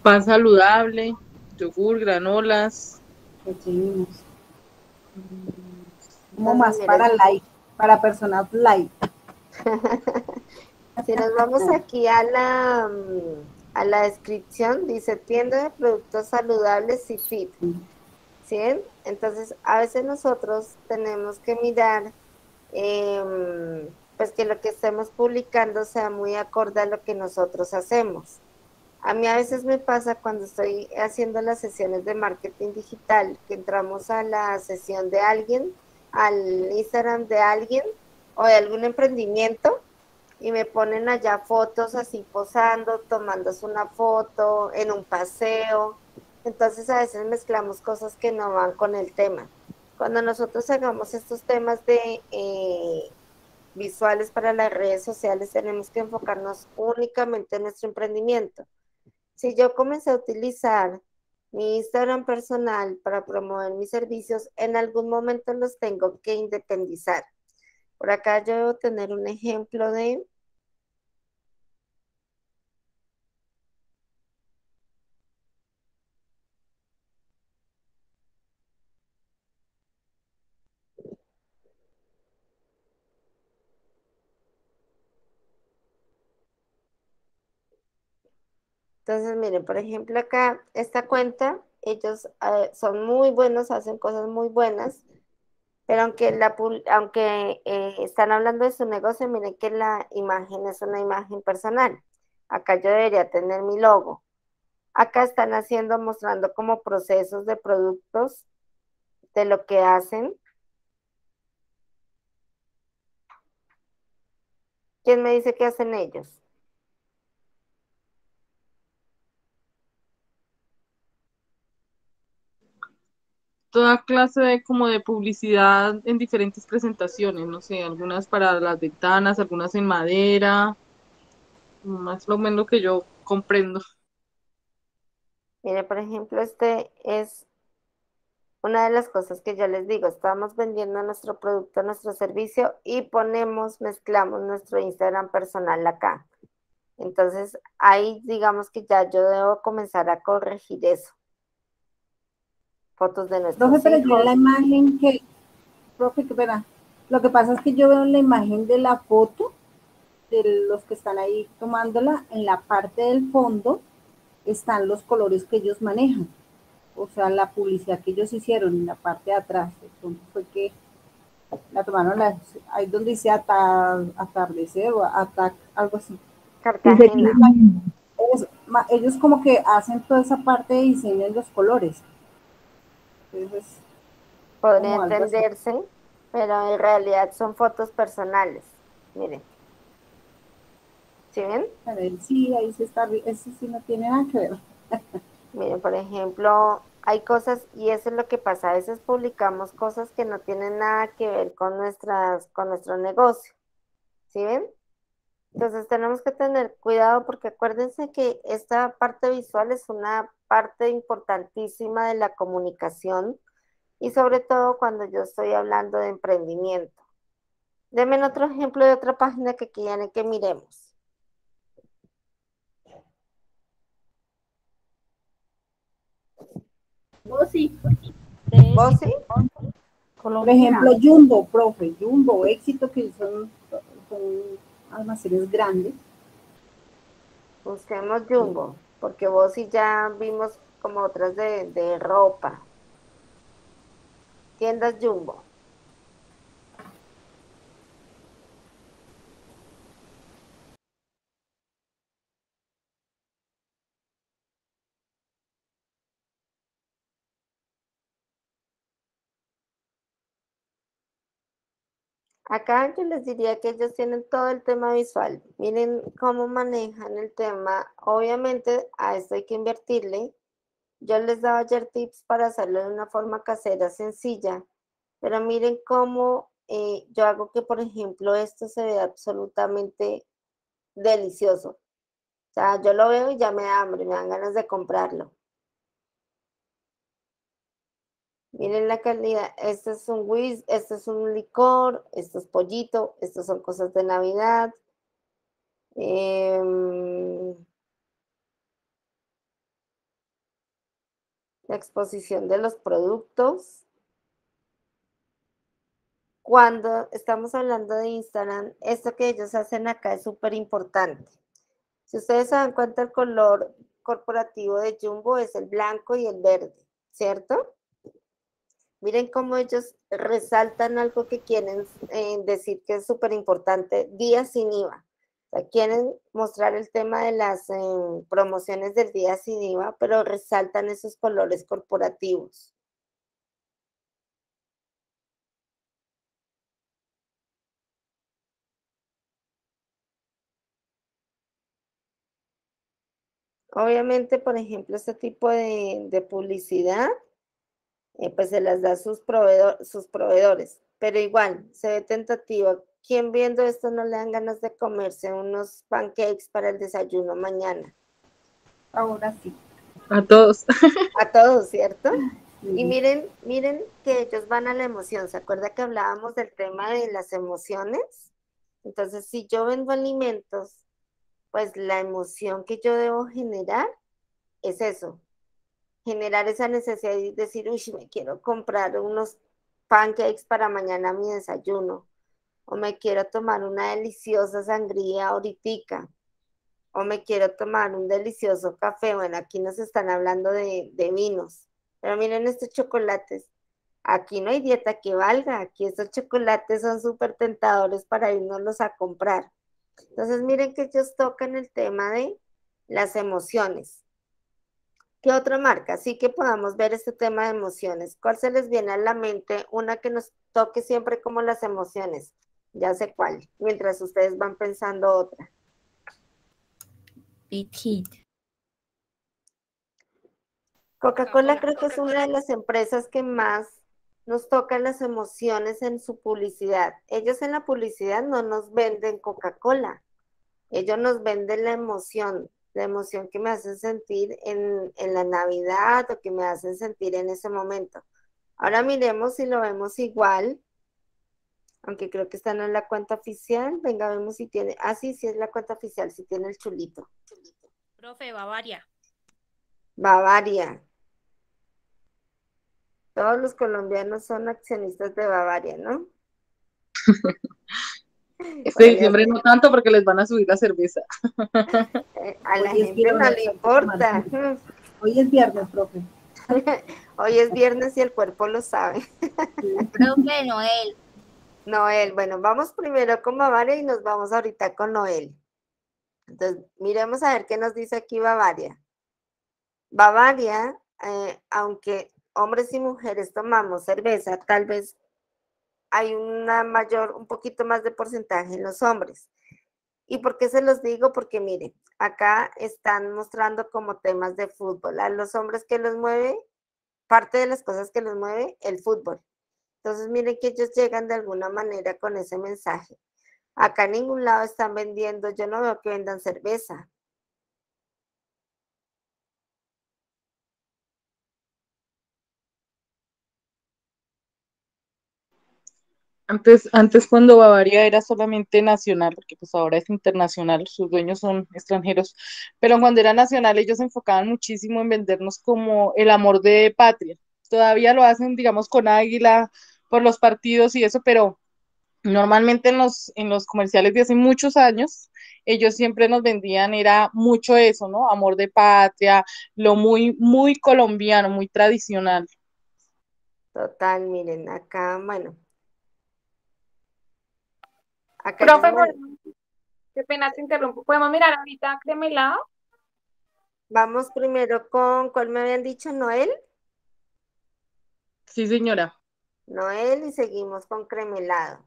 Pan saludable, yogur, granolas. recibimos. Como más para light, para personas light. Si nos vamos aquí a la, mm, a la descripción, dice tienda de productos saludables y fit. ¿Sí? Entonces, a veces nosotros tenemos que mirar em, pues que lo que estemos publicando sea muy acorde a lo que nosotros hacemos. A mí a veces me pasa cuando estoy haciendo las sesiones de marketing digital, que entramos a la sesión de alguien, al Instagram de alguien o de algún emprendimiento y me ponen allá fotos así posando, tomándose una foto en un paseo. Entonces a veces mezclamos cosas que no van con el tema. Cuando nosotros hagamos estos temas de eh, visuales para las redes sociales, tenemos que enfocarnos únicamente en nuestro emprendimiento. Si yo comencé a utilizar mi Instagram personal para promover mis servicios, en algún momento los tengo que independizar. Por acá yo debo tener un ejemplo de Entonces, miren, por ejemplo, acá esta cuenta, ellos eh, son muy buenos, hacen cosas muy buenas, pero aunque, la, aunque eh, están hablando de su negocio, miren que la imagen es una imagen personal. Acá yo debería tener mi logo. Acá están haciendo, mostrando como procesos de productos, de lo que hacen. ¿Quién me dice qué hacen ellos? Toda clase de como de publicidad en diferentes presentaciones, no sé, algunas para las ventanas, algunas en madera, más o menos que yo comprendo. Mire, por ejemplo, este es una de las cosas que yo les digo, estamos vendiendo nuestro producto, nuestro servicio y ponemos, mezclamos nuestro Instagram personal acá. Entonces, ahí digamos que ya yo debo comenzar a corregir eso. Fotos de nuestros Profe, pero yo la imagen que, profe, que verá, lo que pasa es que yo veo la imagen de la foto de los que están ahí tomándola, en la parte del fondo están los colores que ellos manejan, o sea, la publicidad que ellos hicieron en la parte de atrás, entonces fue que la tomaron, ahí donde dice ata- atardecer o atac, algo así. Cartagena. Ellos, ellos como que hacen toda esa parte de diseño en los colores. Entonces, Podría así. entenderse, pero en realidad son fotos personales. Miren. ¿Sí ven? A ver, sí, ahí sí está, eso sí no tiene nada que ver. Miren, por ejemplo, hay cosas, y eso es lo que pasa, a veces publicamos cosas que no tienen nada que ver con nuestras, con nuestro negocio. ¿Sí ven? Entonces tenemos que tener cuidado porque acuérdense que esta parte visual es una parte importantísima de la comunicación y sobre todo cuando yo estoy hablando de emprendimiento. Denme otro ejemplo de otra página que quieren que miremos. Vos sí. ¿Vos sí? Por ejemplo, Jumbo, profe, Jumbo, éxito que son, son almacenes grandes. Busquemos Jumbo, porque vos sí ya vimos como otras de, de ropa. Tiendas Jumbo. Acá yo les diría que ellos tienen todo el tema visual. Miren cómo manejan el tema. Obviamente a esto hay que invertirle. Yo les daba ayer tips para hacerlo de una forma casera, sencilla. Pero miren cómo eh, yo hago que, por ejemplo, esto se vea absolutamente delicioso. O sea, yo lo veo y ya me da hambre, me dan ganas de comprarlo. Miren la calidad. Este es un whis, este es un licor, esto es pollito, estas son cosas de Navidad. Em, la exposición de los productos. Cuando estamos hablando de Instagram, esto que ellos hacen acá es súper importante. Si ustedes se dan cuenta, el color corporativo de Jumbo es el blanco y el verde, ¿cierto? Miren cómo ellos resaltan algo que quieren eh, decir que es súper importante, día sin IVA. Quieren mostrar el tema de las eh, promociones del día sin IVA, pero resaltan esos colores corporativos. Obviamente, por ejemplo, este tipo de publicidad eh, pues se las da sus, proveedor, sus proveedores. Pero igual, se ve tentativa. ¿Quién viendo esto no le dan ganas de comerse unos pancakes para el desayuno mañana? Ahora sí. A todos. A todos, ¿cierto? Y miren, miren que ellos van a la emoción. ¿Se acuerda que hablábamos del tema de las emociones? Entonces, si yo vendo alimentos, pues la emoción que yo debo generar es eso, generar esa necesidad de decir, uy, me quiero comprar unos pancakes para mañana mi desayuno, o me quiero tomar una deliciosa sangría ahorita, o me quiero tomar un delicioso café. Bueno, aquí nos están hablando de, de vinos, pero miren estos chocolates. Aquí no hay dieta que valga, aquí estos chocolates son súper tentadores para irnos a comprar. Entonces, miren que ellos tocan el tema de las emociones. ¿Qué otra marca? Así que podamos ver este tema de emociones. ¿Cuál se les viene a la mente? Una que nos toque siempre como las emociones. Ya sé cuál, mientras ustedes van pensando otra. Hit. Coca-Cola creo que es una de las empresas que más nos tocan las emociones en su publicidad. Ellos en la publicidad no nos venden Coca-Cola, ellos nos venden la emoción, la emoción que me hacen sentir en, la Navidad o que me hacen sentir en ese momento. Ahora miremos si lo vemos igual, aunque creo que está en la cuenta oficial. Venga, vemos si tiene. Ah, sí, sí es la cuenta oficial, si tiene el chulito. Profe, Bavaria. Bavaria. Todos los colombianos son accionistas de Bavaria, ¿no? Este diciembre no tanto porque les van a subir la cerveza. Eh, a la gente no le importa. Hoy es viernes, profe. Hoy es viernes y el cuerpo lo sabe. Profe, Noel. Noel, bueno, vamos primero con Bavaria y nos vamos ahorita con Noel. Entonces, miremos a ver qué nos dice aquí Bavaria. Bavaria, eh, aunque hombres y mujeres tomamos cerveza, tal vez hay una mayor, un poquito más de porcentaje en los hombres. ¿Y por qué se los digo? Porque miren, acá están mostrando como temas de fútbol. A los hombres que los mueve, parte de las cosas que los mueve, el fútbol. Entonces miren que ellos llegan de alguna manera con ese mensaje. Acá en ningún lado están vendiendo, yo no veo que vendan cerveza. Antes, antes cuando Bavaria era solamente nacional, porque pues ahora es internacional, sus dueños son extranjeros, pero cuando era nacional ellos se enfocaban muchísimo en vendernos como el amor de patria. Todavía lo hacen, digamos, con Águila por los partidos y eso, pero normalmente en los, en los comerciales de hace muchos años, ellos siempre nos vendían, era mucho eso, ¿no? Amor de patria, lo muy, muy colombiano, muy tradicional. Total, miren, acá, bueno. Acá Profe, qué pena te interrumpo. ¿Podemos mirar ahorita crema helado? Vamos primero con, ¿cuál me habían dicho? Noel. Sí, señora. Noel y seguimos con cremelado.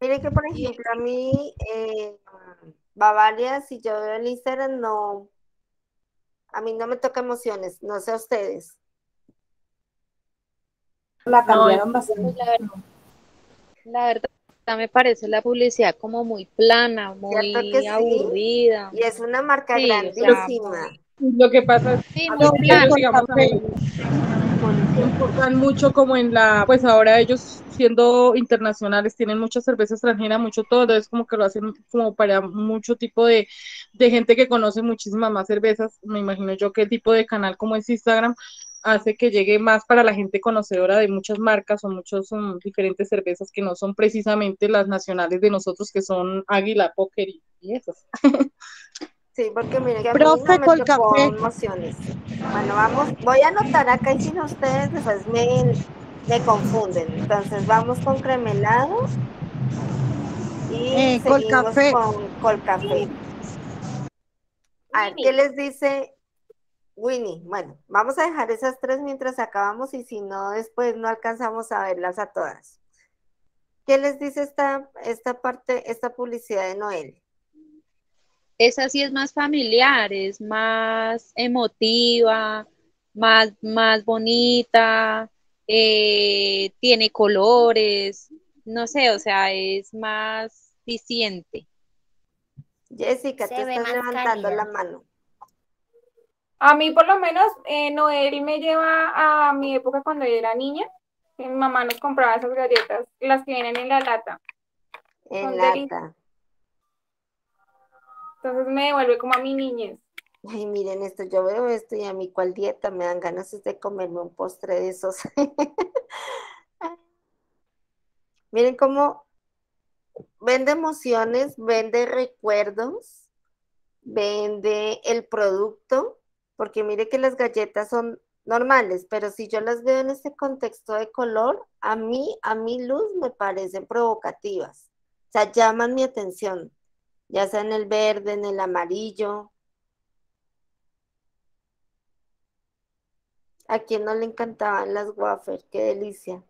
Miren que, por ejemplo, a mí, eh, Bavaria, si yo veo el Instagram, no, a mí no me toca emociones, no sé a ustedes. La cambiaron bastante. La verdad, la verdad me parece la publicidad como muy plana, muy aburrida. Y es una marca Sí, o sea, grandísima. Lo que pasa es Sí, que se enfocan mucho como en la, pues ahora ellos siendo internacionales tienen mucha cerveza extranjera, mucho todo, entonces como que lo hacen como para mucho tipo de, de gente que conoce muchísimas más cervezas, me imagino yo que el tipo de canal como es Instagram hace que llegue más para la gente conocedora de muchas marcas o muchos um, diferentes cervezas que no son precisamente las nacionales de nosotros que son Águila, Póker y, y esas. Sí, porque miren que a mí Profe, no me tocó café. emociones. Bueno, vamos, voy a anotar acá y si no ustedes después me, me confunden. Entonces vamos con cremelado y Eh, seguimos Colcafé. con colcafé. A ver, ¿qué les dice Winnie? Bueno, vamos a dejar esas tres mientras acabamos y si no, después no alcanzamos a verlas a todas. ¿Qué les dice esta, esta parte, esta publicidad de Noel? Esa sí es más familiar, es más emotiva, más, más bonita, eh, tiene colores, no sé, o sea, es más diciente. Jessica, Se te estás levantando cálida. la mano. A mí, por lo menos, eh, Noel me lleva a mi época cuando yo era niña. Mi mamá nos compraba esas galletas, las que vienen en la lata. En Son lata. deliciosas. Entonces me devuelve como a mi niñez. Ay, miren esto, yo veo esto y a mí cuál dieta me dan ganas de comerme un postre de esos. Miren cómo vende emociones, vende recuerdos, vende el producto, porque mire que las galletas son normales, pero si yo las veo en este contexto de color, a mí, a mi luz me parecen provocativas. O sea, llaman mi atención, ya sea en el verde, en el amarillo. ¿A quién no le encantaban las wafers? Qué delicia.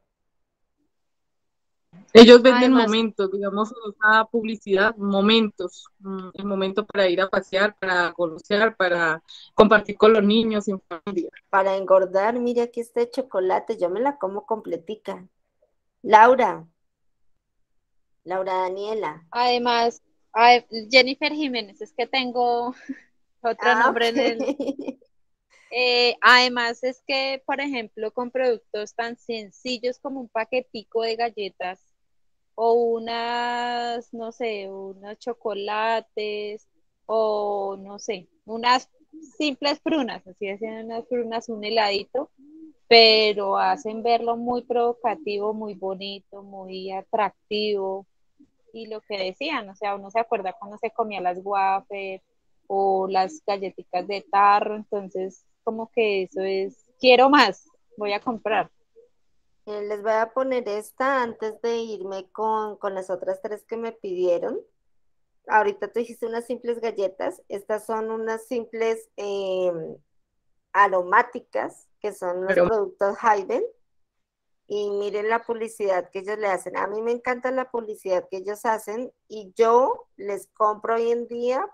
Ellos venden Además- momentos, digamos, en esa publicidad, momentos, mm, el momento para ir a pasear, para conocer, para compartir con los niños en familia. Para engordar, mire aquí este chocolate, yo me la como completica. Laura, Laura Daniela. Además, Jennifer Jiménez, es que tengo otro Ah, nombre en el... Eh, además es que, por ejemplo, con productos tan sencillos como un paquetico de galletas o unas, no sé, unos chocolates o no sé, unas simples prunas, así hacen unas prunas, un heladito, pero hacen verlo muy provocativo, muy bonito, muy atractivo. Y lo que decían, o sea, uno se acuerda cuando se comía las wafers o las galletitas de tarro, entonces como que eso es, quiero más, voy a comprar. Eh, Les voy a poner esta antes de irme con, con las otras tres que me pidieron. Ahorita tú dijiste unas simples galletas. Estas son unas simples em, aromáticas, que son los Pero- productos Hyben. Y miren la publicidad que ellos le hacen. A mí me encanta la publicidad que ellos hacen y yo les compro hoy en día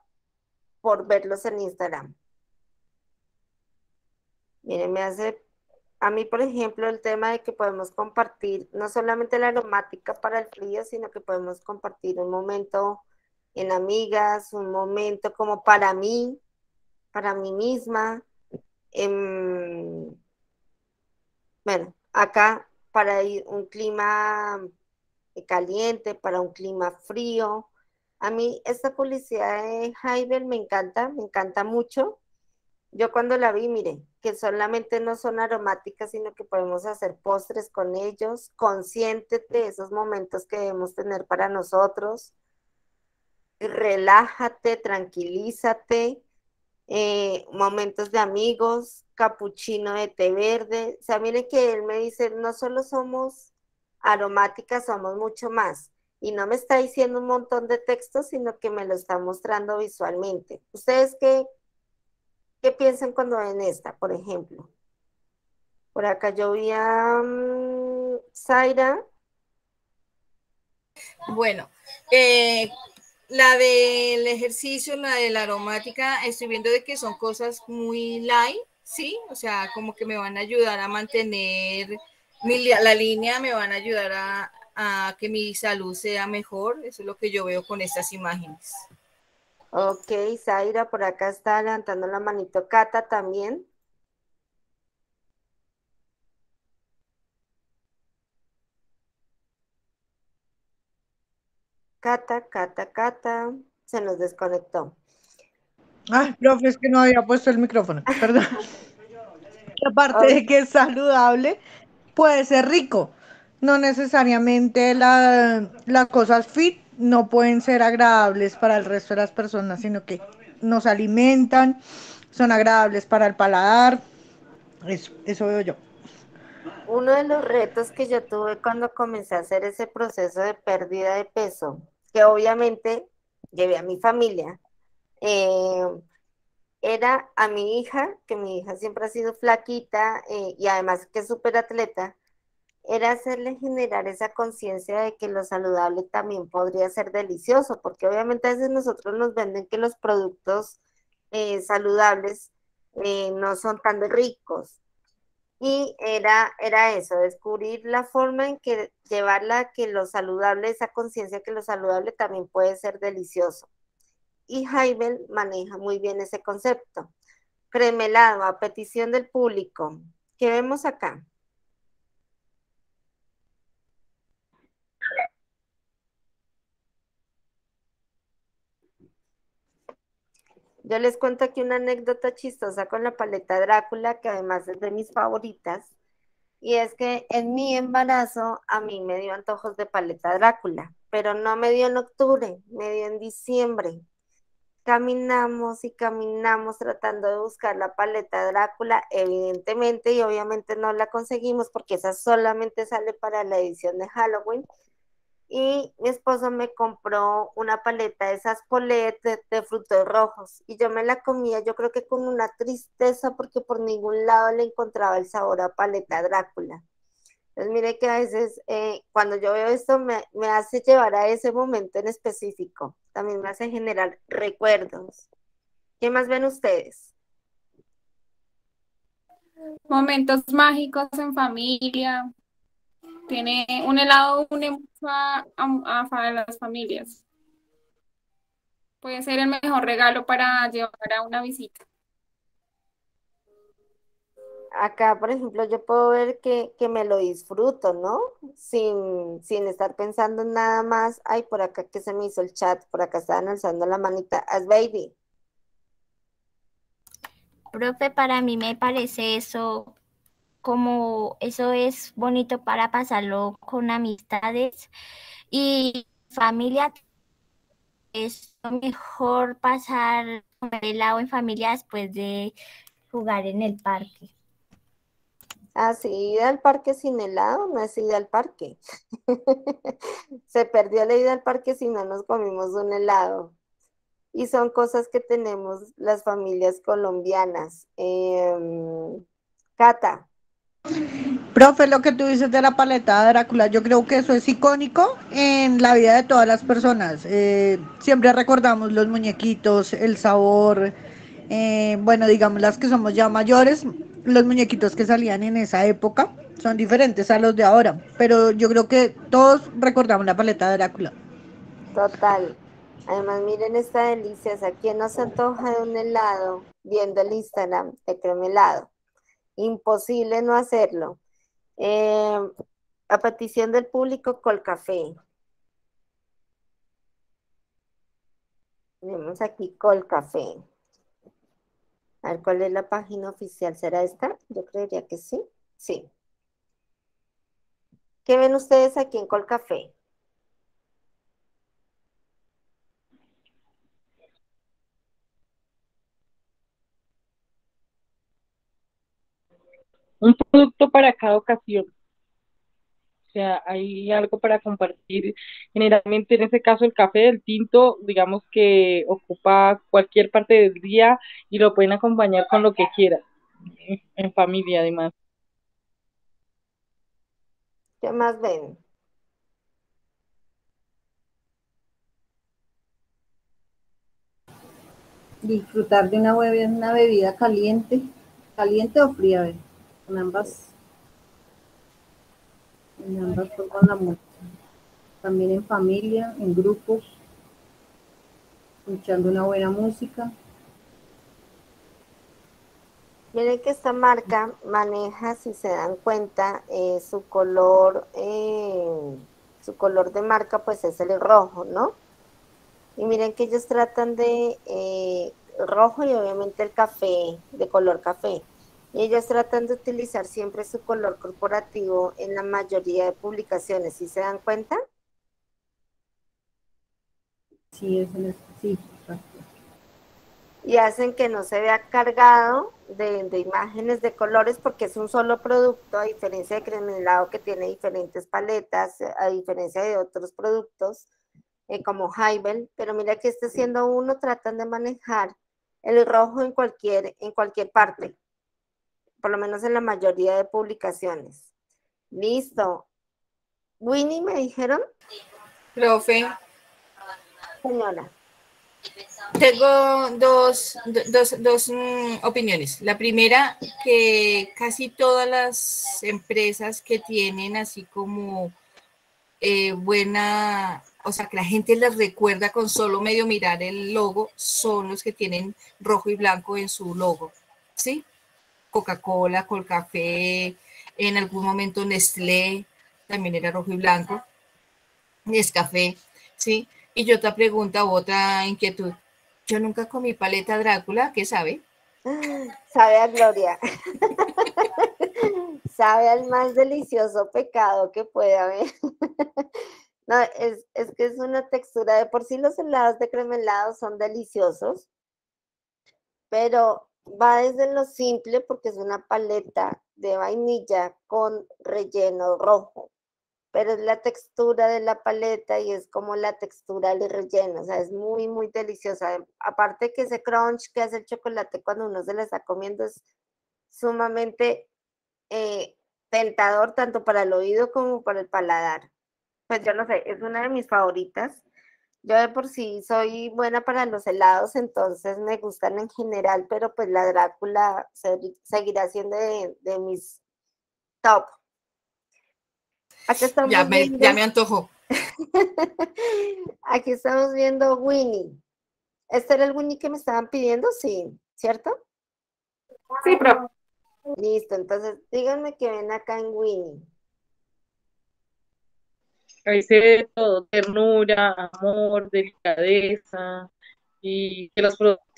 por verlos en Instagram. Miren, me hace, a mí, por ejemplo, el tema de que podemos compartir no solamente la aromática para el frío, sino que podemos compartir un momento en amigas, un momento como para mí, para mí misma. Em, bueno, acá para ir un clima caliente, para un clima frío. A mí esta publicidad de Hyber me encanta, me encanta mucho. Yo cuando la vi, mire, que solamente no son aromáticas, sino que podemos hacer postres con ellos. Consiéntete de esos momentos que debemos tener para nosotros. Relájate, tranquilízate. Eh, momentos de amigos, capuchino de té verde. O sea, mire que él me dice, no solo somos aromáticas, somos mucho más. Y no me está diciendo un montón de textos, sino que me lo está mostrando visualmente. ¿Ustedes qué, qué piensan cuando ven esta, por ejemplo? Por acá yo vi a mm, Zaira. Bueno, eh, la del ejercicio, la de la aromática, estoy viendo de que son cosas muy light, ¿sí? O sea, como que me van a ayudar a mantener la línea, me van a ayudar a, a que mi salud sea mejor. Eso es lo que yo veo con estas imágenes. Ok, Zaira, por acá está levantando la manito. Cata también. Cata, Cata, Cata. Se nos desconectó. Ay, profe, es que no había puesto el micrófono, perdón. Aparte de que es saludable, puede ser rico. No necesariamente la- las cosas fit no pueden ser agradables para el resto de las personas, sino que nos alimentan, son agradables para el paladar. Eso, eso veo yo. Uno de los retos que yo tuve cuando comencé a hacer ese proceso de pérdida de peso, que obviamente llevé a mi familia, eh, era a mi hija, que mi hija siempre ha sido flaquita eh, y además que es súper atleta, era hacerle generar esa conciencia de que lo saludable también podría ser delicioso, porque obviamente a veces nosotros nos venden que los productos eh, saludables eh, no son tan ricos. Y era, era eso, descubrir la forma en que llevarla que lo saludable, esa conciencia que lo saludable también puede ser delicioso. Y Jaibel maneja muy bien ese concepto. Cremelado, a petición del público. ¿Qué vemos acá? Yo les cuento aquí una anécdota chistosa con la paleta Drácula, que además es de mis favoritas, y es que en mi embarazo a mí me dio antojos de paleta Drácula, pero no me dio en octubre, me dio en diciembre. Caminamos y caminamos tratando de buscar la paleta Drácula, evidentemente, y obviamente no la conseguimos porque esa solamente sale para la edición de Halloween y mi esposo me compró una paleta de esas poletes de, frutos rojos y yo me la comía, yo creo que con una tristeza porque por ningún lado le encontraba el sabor a paleta Drácula. Entonces mire que a veces eh, cuando yo veo esto me, me hace llevar a ese momento en específico, también me hace generar recuerdos. ¿Qué más ven ustedes? Momentos mágicos en familia. Tiene un helado une mucho a, a- a las familias. Puede ser el mejor regalo para llevar a una visita. Acá, por ejemplo, yo puedo ver que, que me lo disfruto, ¿no? Sin, sin estar pensando en nada más. Ay, por acá que se me hizo el chat, por acá estaban alzando la manita. As baby. Profe, para mí me parece eso como eso es bonito para pasarlo con amistades y familia. Es mejor pasar helado en familia después de jugar en el parque. Ah, sí, ida al parque sin helado, no es ida al parque. Se perdió la ida al parque si no nos comimos un helado. Y son cosas que tenemos las familias colombianas. Em, Cata. Profe, lo que tú dices de la paleta de Drácula, yo creo que eso es icónico en la vida de todas las personas. Eh, siempre recordamos los muñequitos, el sabor, eh, bueno, digamos las que somos ya mayores, los muñequitos que salían en esa época son diferentes a los de ahora, pero yo creo que todos recordamos la paleta de Drácula. Total. Además, miren esta delicia. ¿A quién no se antoja de un helado viendo el Instagram de crema helado? Imposible no hacerlo. Eh, A petición del público, Colcafé. Tenemos aquí Colcafé. A ver, ¿cuál es la página oficial? ¿Será esta? Yo creería que sí. Sí. ¿Qué ven ustedes aquí en Colcafé? Un producto para cada ocasión. O sea, hay algo para compartir. Generalmente, en ese caso, el café, el tinto, digamos que ocupa cualquier parte del día y lo pueden acompañar con lo que quieran, en- familia además. ¿Qué más ven? Disfrutar de una bebida, una bebida caliente, caliente o fría, ¿ven? En ambas, en ambas la música. También en familia, en grupos, escuchando una buena música. Miren que esta marca maneja, si se dan cuenta, eh, su color, eh, su color de marca pues es el rojo, ¿no? Y miren que ellos tratan de eh, rojo y obviamente el café, de color café. Y ellos tratan de utilizar siempre su color corporativo en la mayoría de publicaciones, ¿sí se dan cuenta? Sí, es en sí, y hacen que no se vea cargado de, de imágenes de colores porque es un solo producto, a diferencia de Cremelado que tiene diferentes paletas, a diferencia de otros productos eh, como Haibel, pero mira que este siendo uno tratan de manejar el rojo en cualquier, en cualquier parte, por lo menos en la mayoría de publicaciones. Listo. Winnie, me dijeron, Profe, señora. tengo dos, do- dos, dos mm, opiniones. La primera, que casi todas las empresas que tienen así como eh, buena, o sea, que la gente les recuerda con solo medio mirar el logo, son los que tienen rojo y blanco en su logo, ¿sí? Coca-Cola, Colcafé, en algún momento Nestlé, también era rojo y blanco, Nescafé, ¿sí? Y yo otra pregunta, otra inquietud. Yo nunca comí paleta Drácula, ¿qué sabe? Sabe a gloria. Sabe al más delicioso pecado que puede haber. No, es, es que es una textura, de por sí los helados de crema helado son deliciosos, pero va desde lo simple porque es una paleta de vainilla con relleno rojo, pero es la textura de la paleta y es como la textura del relleno, o sea, es muy, muy deliciosa. Aparte que ese crunch que hace el chocolate cuando uno se lo está comiendo es sumamente eh, tentador tanto para el oído como para el paladar. Pues yo no sé, es una de mis favoritas. Yo de por sí soy buena para los helados, entonces me gustan en general, pero pues la Drácula se- seguirá siendo de, de mis top. Aquí estamos Ya me, viendo, ya me antojó. aquí estamos viendo Winnie. ¿Este era el Winnie que me estaban pidiendo? Sí, ¿cierto? Sí, profe. Listo, entonces díganme que ven acá en Winnie. Ahí se ve todo, ternura, amor, delicadeza, y que los productos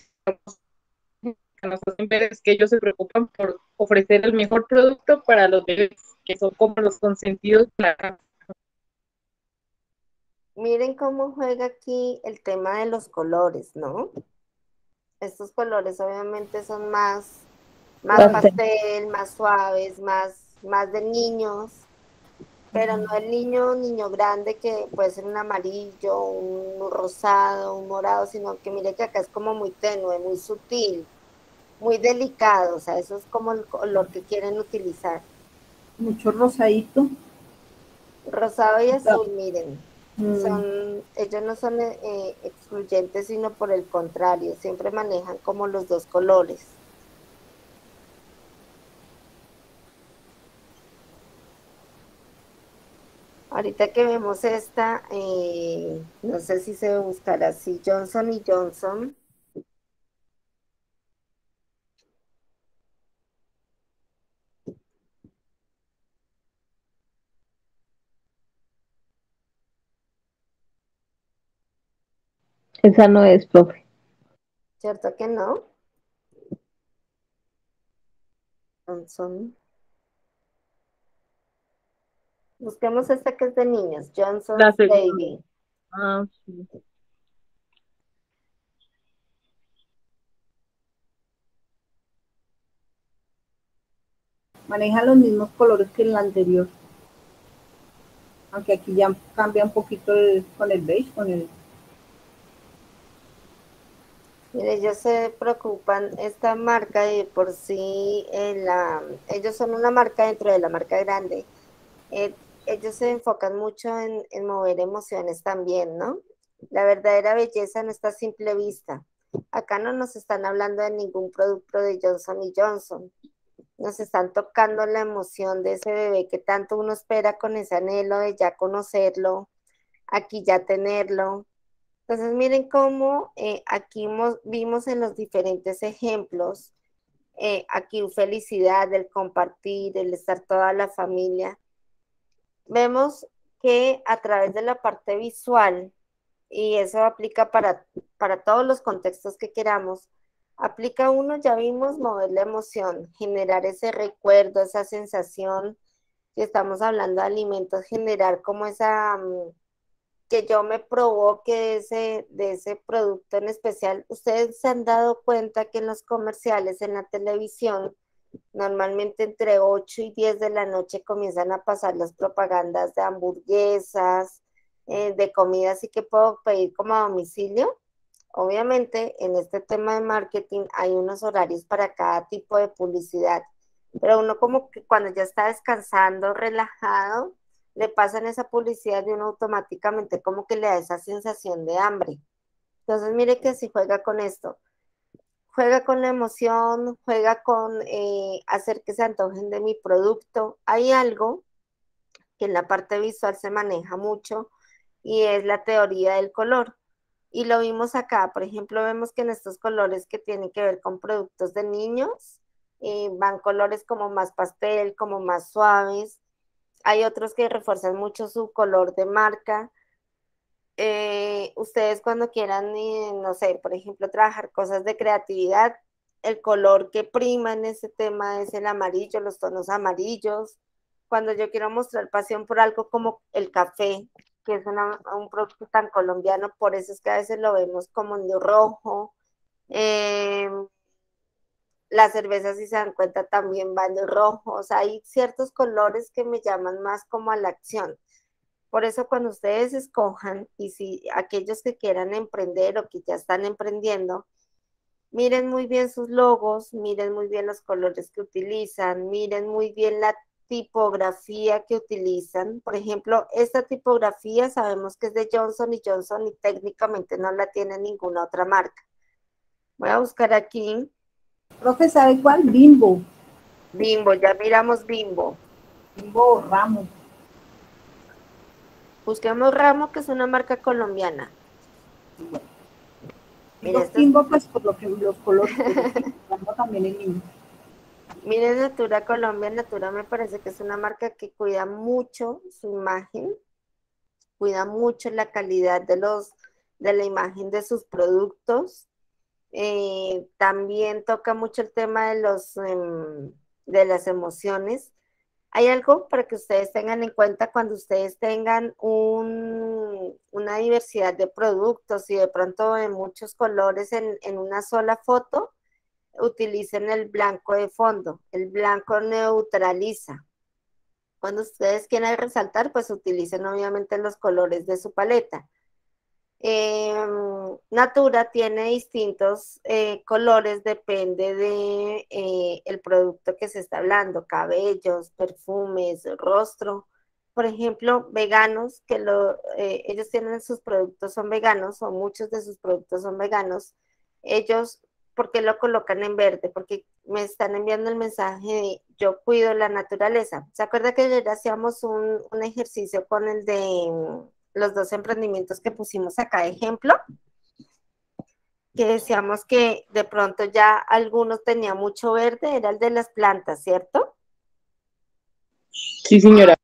que nos hacen ver es que ellos se preocupan por ofrecer el mejor producto para los bebés, que son como los consentidos de la casa. Miren cómo juega aquí el tema de los colores, ¿no? Estos colores obviamente son más, más Pastel. pastel, más suaves, más, más de niños, pero no el niño, niño grande que puede ser un amarillo, un rosado, un morado, sino que mire que acá es como muy tenue, muy sutil, muy delicado, o sea, eso es como el color que quieren utilizar. Mucho rosadito. Rosado y azul, miren. Mm. Son, ellos no son eh, excluyentes, sino por el contrario, siempre manejan como los dos colores. Ahorita que vemos esta, eh, no sé si se buscará así, Johnson y Johnson. Esa no es, profe. ¿Cierto que no? Johnson. Busquemos esta que es de niños, Johnson's La segunda. Baby. Ah, sí. Maneja los mismos colores que en la anterior. Aunque aquí ya cambia un poquito el- con el beige, con el... Mire, ellos se preocupan, esta marca de por sí, eh, la, ellos son una marca dentro de la marca grande. Eh, ellos se enfocan mucho en, mover emociones también, ¿no? La verdadera belleza no está a simple vista. Acá no nos están hablando de ningún producto de Johnson y Johnson. Nos están tocando la emoción de ese bebé que tanto uno espera con ese anhelo de ya conocerlo, aquí ya tenerlo. Entonces, miren cómo eh, aquí mo- vimos en los diferentes ejemplos, eh, aquí felicidad, el compartir, el estar toda la familia. Vemos que a través de la parte visual, y eso aplica para, para todos los contextos que queramos, aplica uno, ya vimos, mover la emoción, generar ese recuerdo, esa sensación, si estamos hablando de alimentos, generar como esa... mm, que yo me provoque ese, de ese producto en especial. Ustedes se han dado cuenta que en los comerciales, en la televisión, normalmente entre 8 y 10 de la noche comienzan a pasar las propagandas de hamburguesas, eh, de comidas y que puedo pedir como a domicilio. Obviamente, en este tema de marketing hay unos horarios para cada tipo de publicidad, pero uno como que cuando ya está descansando, relajado, le pasan esa publicidad y uno automáticamente como que le da esa sensación de hambre. Entonces, mire que si juega con esto, juega con la emoción, juega con eh, hacer que se antojen de mi producto. Hay algo que en la parte visual se maneja mucho y es la teoría del color. Y lo vimos acá, por ejemplo, vemos que en estos colores que tienen que ver con productos de niños, eh, van colores como más pastel, como más suaves. Hay otros que refuerzan mucho su color de marca. Eh, ustedes cuando quieran, eh, no sé, por ejemplo, trabajar cosas de creatividad, el color que prima en ese tema es el amarillo, los tonos amarillos. Cuando yo quiero mostrar pasión por algo como el café, que es un producto tan colombiano, por eso es que a veces lo vemos como en rojo. Eh, las cervezas, si se dan cuenta, también van de rojo. O sea, hay ciertos colores que me llaman más como a la acción. Por eso cuando ustedes escojan, y si aquellos que quieran emprender o que ya están emprendiendo, miren muy bien sus logos, miren muy bien los colores que utilizan, miren muy bien la tipografía que utilizan. Por ejemplo, esta tipografía sabemos que es de Johnson y Johnson y técnicamente no la tiene ninguna otra marca. Voy a buscar aquí. Profe, ¿sabe cuál? Bimbo. Bimbo, ya miramos Bimbo. Bimbo Ramo. Busquemos Ramo, que es una marca colombiana. Mira, Bimbo, pues por lo que los colores, también es lindo. Miren Natura Colombia, Natura me parece que es una marca que cuida mucho su imagen, cuida mucho la calidad de los de la imagen de sus productos. Eh, también toca mucho el tema de los em, de las emociones. Hay algo para que ustedes tengan en cuenta cuando ustedes tengan un, una diversidad de productos y de pronto de muchos colores en, en una sola foto, utilicen el blanco de fondo. El blanco neutraliza. Cuando ustedes quieran resaltar, pues utilicen obviamente los colores de su paleta. Eh, Natura tiene distintos eh, colores, depende de eh, el producto que se está hablando, cabellos, perfumes, rostro. Por ejemplo, veganos, que lo, eh, ellos tienen sus productos, son veganos, o muchos de sus productos son veganos. Ellos, ¿por qué lo colocan en verde? Porque me están enviando el mensaje de yo cuido la naturaleza. ¿Se acuerda que ayer hacíamos un ejercicio con el de los dos emprendimientos que pusimos acá de ejemplo, que decíamos que de pronto ya algunos tenían mucho verde, era el de las plantas, ¿cierto? Sí, señora.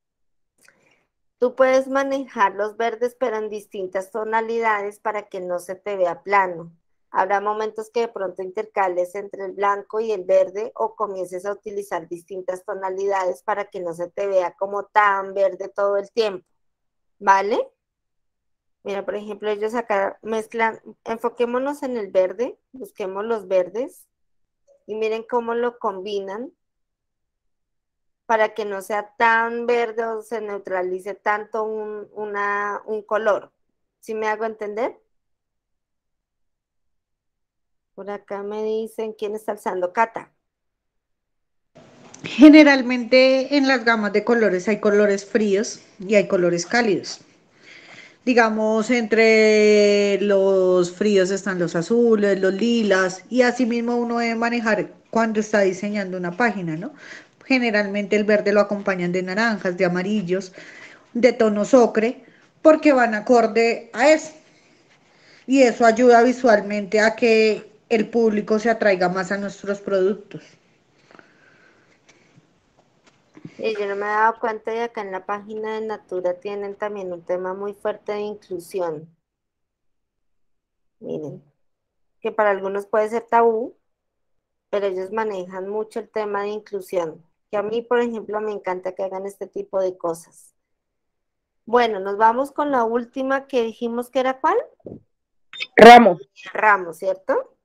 Tú puedes manejar los verdes, pero en distintas tonalidades para que no se te vea plano. Habrá momentos que de pronto intercales entre el blanco y el verde o comiences a utilizar distintas tonalidades para que no se te vea como tan verde todo el tiempo. ¿Vale? Mira, por ejemplo, ellos acá mezclan, enfoquémonos en el verde, busquemos los verdes y miren cómo lo combinan para que no sea tan verde o se neutralice tanto un, una, un color. ¿Sí me hago entender? Por acá me dicen quién está alzando Cata. Generalmente en las gamas de colores hay colores fríos y hay colores cálidos. Digamos, entre los fríos están los azules, los lilas, y asimismo uno debe manejar cuando está diseñando una página, ¿no? Generalmente el verde lo acompañan de naranjas, de amarillos, de tonos ocre, porque van acorde a eso. Y eso ayuda visualmente a que el público se atraiga más a nuestros productos. Y yo no me he dado cuenta y acá en la página de Natura tienen también un tema muy fuerte de inclusión. Miren, que para algunos puede ser tabú, pero ellos manejan mucho el tema de inclusión que a mí, por ejemplo, me encanta que hagan este tipo de cosas. Bueno, nos vamos con la última que dijimos que era cuál? Ramo. Ramo, ¿cierto?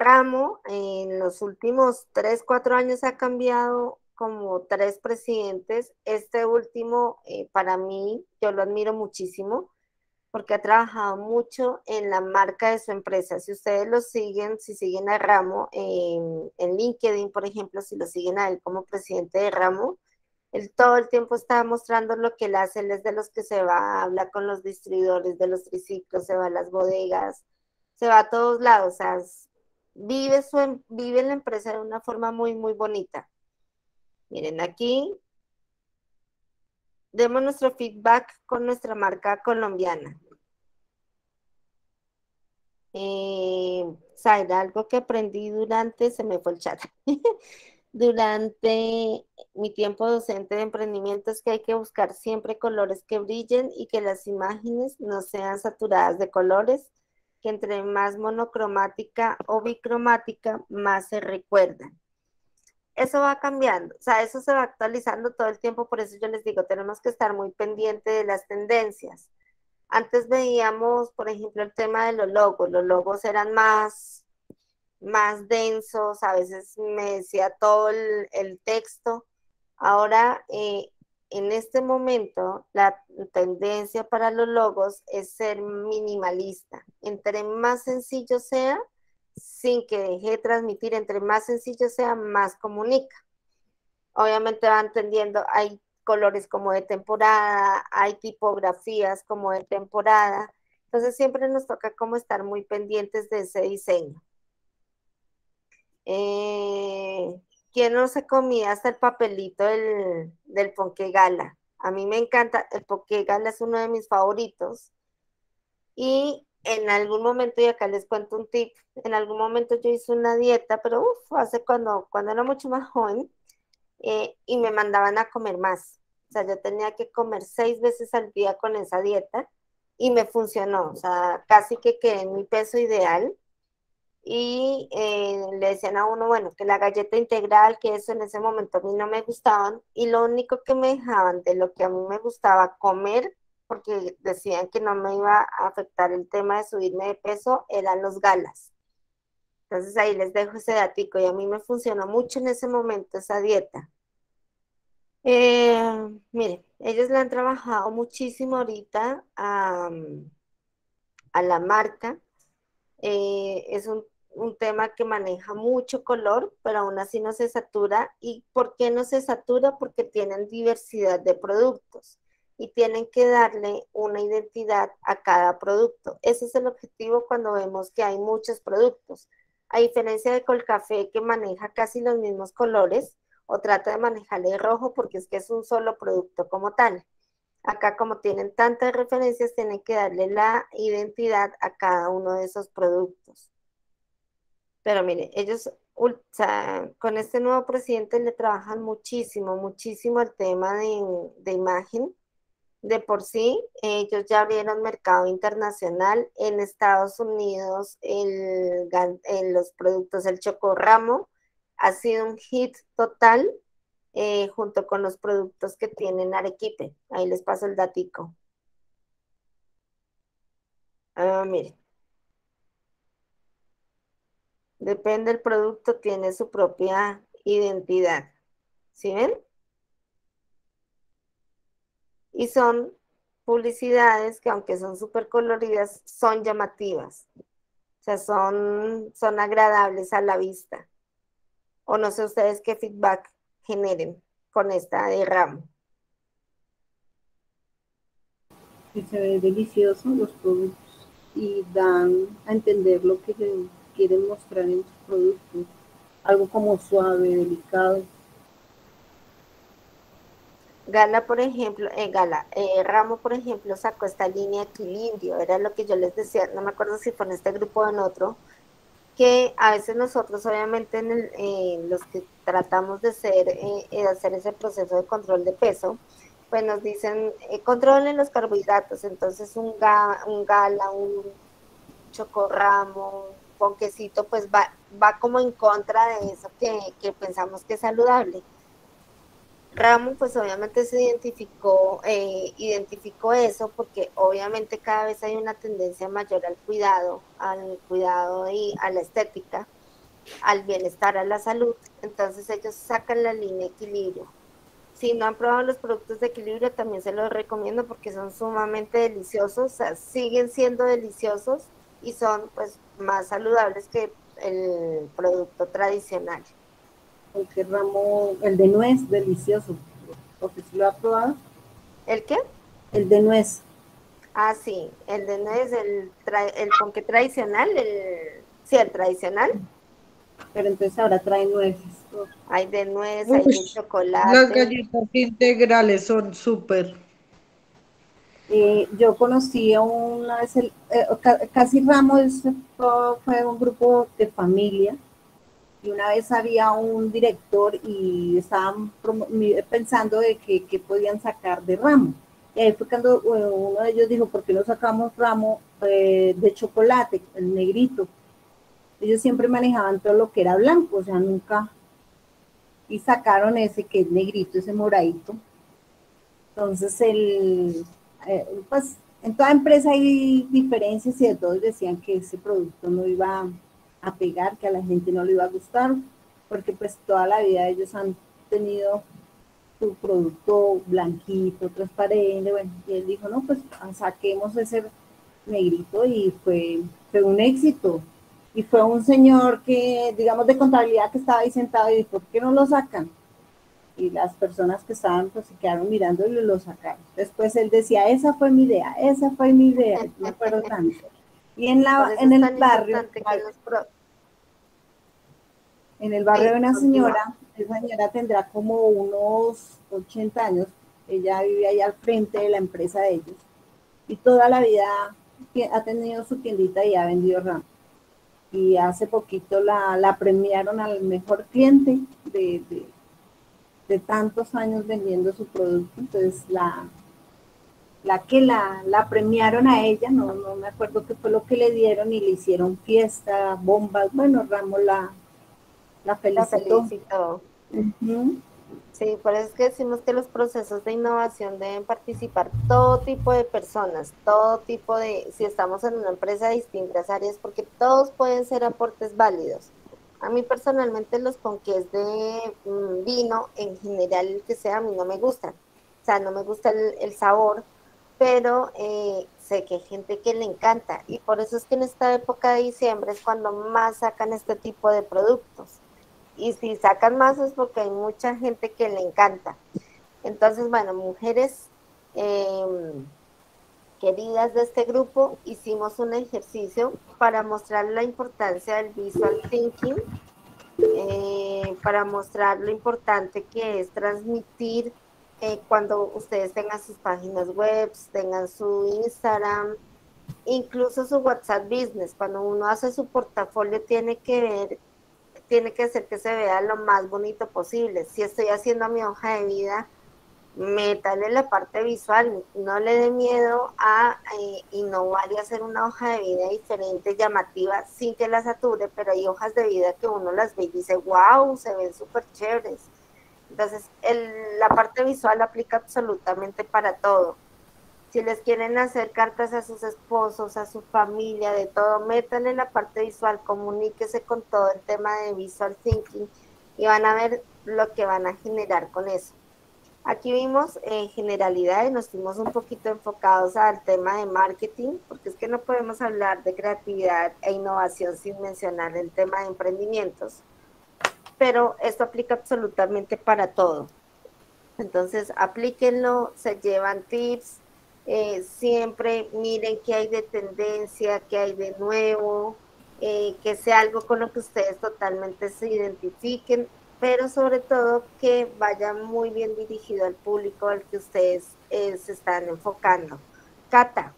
Ramo en los últimos tres, cuatro años ha cambiado como tres presidentes. Este último, eh, para mí, yo lo admiro muchísimo porque ha trabajado mucho en la marca de su empresa. Si ustedes lo siguen, si siguen a Ramo en, LinkedIn, por ejemplo, si lo siguen a él como presidente de Ramo, él todo el tiempo está mostrando lo que él hace, él es de los que se va, habla con los distribuidores de los triciclos, se va a las bodegas, se va a todos lados, o sea, vive, su, em, vive la empresa de una forma muy, muy bonita. Miren, aquí demos nuestro feedback con nuestra marca colombiana. Eh, Zaira, algo que aprendí durante, se me fue el chat, durante mi tiempo docente de emprendimiento es que hay que buscar siempre colores que brillen y que las imágenes no sean saturadas de colores, que entre más monocromática o bicromática, más se recuerdan eso va cambiando, o sea, eso se va actualizando todo el tiempo, por eso yo les digo, tenemos que estar muy pendientes de las tendencias. Antes veíamos, por ejemplo, el tema de los logos, los logos eran más, más densos, a veces me decía todo el, texto. Ahora, eh, en este momento, la tendencia para los logos es ser minimalista. Entre más sencillo sea, sin que deje de transmitir, entre más sencillo sea, más comunica. Obviamente va entendiendo, hay colores como de temporada, hay tipografías como de temporada, entonces siempre nos toca como estar muy pendientes de ese diseño. Eh, ¿Quién no se comía hasta el papelito del, del Ponque Gala? A mí me encanta, el Ponque Gala es uno de mis favoritos. Y en algún momento, y acá les cuento un tip, en algún momento yo hice una dieta, pero uf, hace cuando, cuando era mucho más joven, eh, y me mandaban a comer más. O sea, yo tenía que comer seis veces al día con esa dieta y me funcionó. O sea, casi que quedé en mi peso ideal. Y eh, le decían a uno, bueno, que la galleta integral, que eso en ese momento a mí no me gustaban. Y lo único que me dejaban de lo que a mí me gustaba comer porque decían que no me iba a afectar el tema de subirme de peso, eran los galas. Entonces ahí les dejo ese datico y a mí me funcionó mucho en ese momento esa dieta. Eh, miren, ellos le han trabajado muchísimo ahorita a, la marca. Eh, es un, un, tema que maneja mucho color, pero aún así no se satura. ¿Y por qué no se satura? Porque tienen diversidad de productos y tienen que darle una identidad a cada producto. Ese es el objetivo cuando vemos que hay muchos productos. A diferencia de Colcafé que maneja casi los mismos colores o trata de manejarle rojo porque es que es un solo producto como tal. Acá como tienen tantas referencias, tienen que darle la identidad a cada uno de esos productos. Pero mire, ellos con este nuevo presidente le trabajan muchísimo, muchísimo el tema de, de imagen. De por sí, ellos ya abrieron mercado internacional. En Estados Unidos, el, en los productos del Chocorramo ha sido un hit total eh, junto con los productos que tienen Arequipe. Ahí les paso el datico. Ah, miren. Depende del producto, tiene su propia identidad. ¿Sí ven? Y son publicidades que aunque son súper coloridas, son llamativas. O sea, son, son agradables a la vista. O no sé ustedes qué feedback generen con esta de ramo. se ve delicioso los productos y dan a entender lo que quieren mostrar en sus productos. Algo como suave, delicado. Gala, por ejemplo, eh, Gala, eh, Ramo, por ejemplo, sacó esta línea equilibrio, era lo que yo les decía, no me acuerdo si fue en este grupo o en otro, que a veces nosotros, obviamente, en el, eh, los que tratamos de ser, eh, hacer ese proceso de control de peso, pues nos dicen, controlen los carbohidratos, entonces un, ga- un Gala, un chocorramo, ponquecito, pues va, va como en contra de eso que, que pensamos que es saludable. Ramo, pues obviamente se identificó, eh, identificó eso porque obviamente cada vez hay una tendencia mayor al cuidado, al cuidado y a la estética, al bienestar, a la salud. Entonces ellos sacan la línea equilibrio. Si no han probado los productos de equilibrio, también se los recomiendo porque son sumamente deliciosos, siguen siendo deliciosos y son pues más saludables que el producto tradicional. Porque ramo, el de nuez, delicioso. Porque si lo ha probado. ¿El qué? El de nuez. Ah, sí, el de nuez, el, tra- el ponqué tradicional, el, sí, el tradicional. Pero entonces ahora trae nueces. Hay de nuez, hay de chocolate. Las galletas integrales son súper. Eh, yo conocí a una vez, el, eh, ca- casi Ramos fue, un grupo de familia y una vez había un director y estaban pensando de que, que podían sacar de ramo. Y ahí fue cuando uno de ellos dijo, ¿por qué no sacamos ramo eh, de chocolate, el negrito? Ellos siempre manejaban todo lo que era blanco, o sea, nunca... Y sacaron ese que es negrito, ese moradito. Entonces, el, eh, pues en toda empresa hay diferencias y de todos decían que ese producto no iba a pegar, que a la gente no le iba a gustar, porque pues toda la vida ellos han tenido su producto blanquito, transparente, bueno, y él dijo, no, pues saquemos ese negrito y fue, fue un éxito. Y fue un señor que, digamos, de contabilidad que estaba ahí sentado y dijo, ¿por qué no lo sacan? Y las personas que estaban pues se quedaron mirando y lo sacaron. Después él decía, esa fue mi idea, esa fue mi idea, no me acuerdo tanto. Y en, la, en el barrio, los en el barrio de una señora, esa señora tendrá como unos 80 años, ella vive ahí al frente de la empresa de ellos y toda la vida ha tenido su tiendita y ha vendido RAM. Y hace poquito la, la premiaron al mejor cliente de, de, de tantos años vendiendo su producto, entonces la, la que la, la premiaron a ella, no, no me acuerdo qué fue lo que le dieron y le hicieron fiesta, bombas, bueno, Ramos la, la La felicitó. Ujú. Sí, por eso es que decimos que los procesos de innovación deben participar todo tipo de personas, todo tipo de, si estamos en una empresa de distintas áreas, porque todos pueden ser aportes válidos. A mí personalmente los ponqués de mm, vino, en general el que sea, a mí no me gustan. O sea, no me gusta el, el sabor, pero eh, sé que hay gente que le encanta. Y por eso es que en esta época de diciembre es cuando más sacan este tipo de productos y si sacan más es porque hay mucha gente que le encanta. Entonces, bueno, mujeres eh, queridas de este grupo, hicimos un ejercicio para mostrar la importancia del visual thinking, eh, para mostrar lo importante que es transmitir eh, cuando ustedes tengan sus páginas web, tengan su Instagram, incluso su WhatsApp Business. Cuando uno hace su portafolio tiene que ver tiene que ser que se vea lo más bonito posible. Si estoy haciendo mi hoja de vida, métale la parte visual, no le dé miedo a eh, innovar y hacer una hoja de vida diferente, llamativa, sin que la sature, pero hay hojas de vida que uno las ve y dice, wow, se ven súper chéveres. Entonces, la parte visual aplica absolutamente para todo. Si les quieren hacer cartas a sus esposos, a su familia, de todo, métanle la parte visual, comuníquese con todo el tema de visual thinking y van a ver lo que van a generar con eso. Aquí vimos en generalidades, nos fuimos un poquito enfocados al tema de marketing, porque es que no podemos hablar de creatividad e innovación sin mencionar el tema de emprendimientos, pero esto aplica absolutamente para todo. Entonces, aplíquenlo, se llevan tips, eh, siempre miren qué hay de tendencia, qué hay de nuevo, eh, que sea algo con lo que ustedes totalmente se identifiquen pero sobre todo que vaya muy bien dirigido al público al que ustedes eh, se están enfocando. Cata.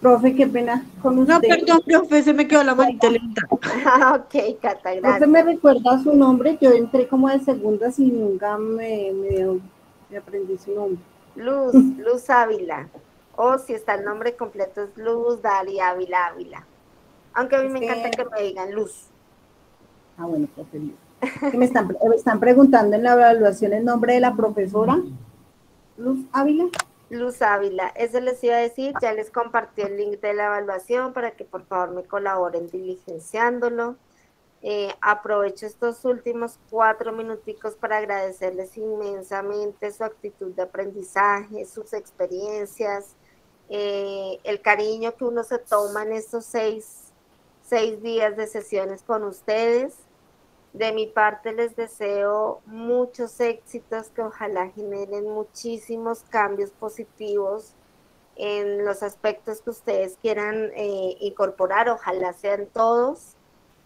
Profe, qué pena con usted. No, perdón, profe, se me quedó la manita lenta. Ah, ok, Cata, gracias. Profe, me recuerda su nombre, yo entré como de segundas y nunca me, me, me aprendí su nombre. Luz, Luz Ávila. O si está el nombre completo es Luz Dalia Ávila Ávila. Aunque a mí me encanta que me digan luz. Ah, bueno, me, están, me están preguntando en la evaluación el nombre de la profesora. Luz Ávila. Luz Ávila, eso les iba a decir, ya les compartí el link de la evaluación para que por favor me colaboren diligenciándolo. Eh, aprovecho estos últimos cuatro minuticos para agradecerles inmensamente su actitud de aprendizaje, sus experiencias, eh, el cariño que uno se toma en estos seis seis días de sesiones con ustedes. De mi parte les deseo muchos éxitos que ojalá generen muchísimos cambios positivos en los aspectos que ustedes quieran eh, incorporar, ojalá sean todos,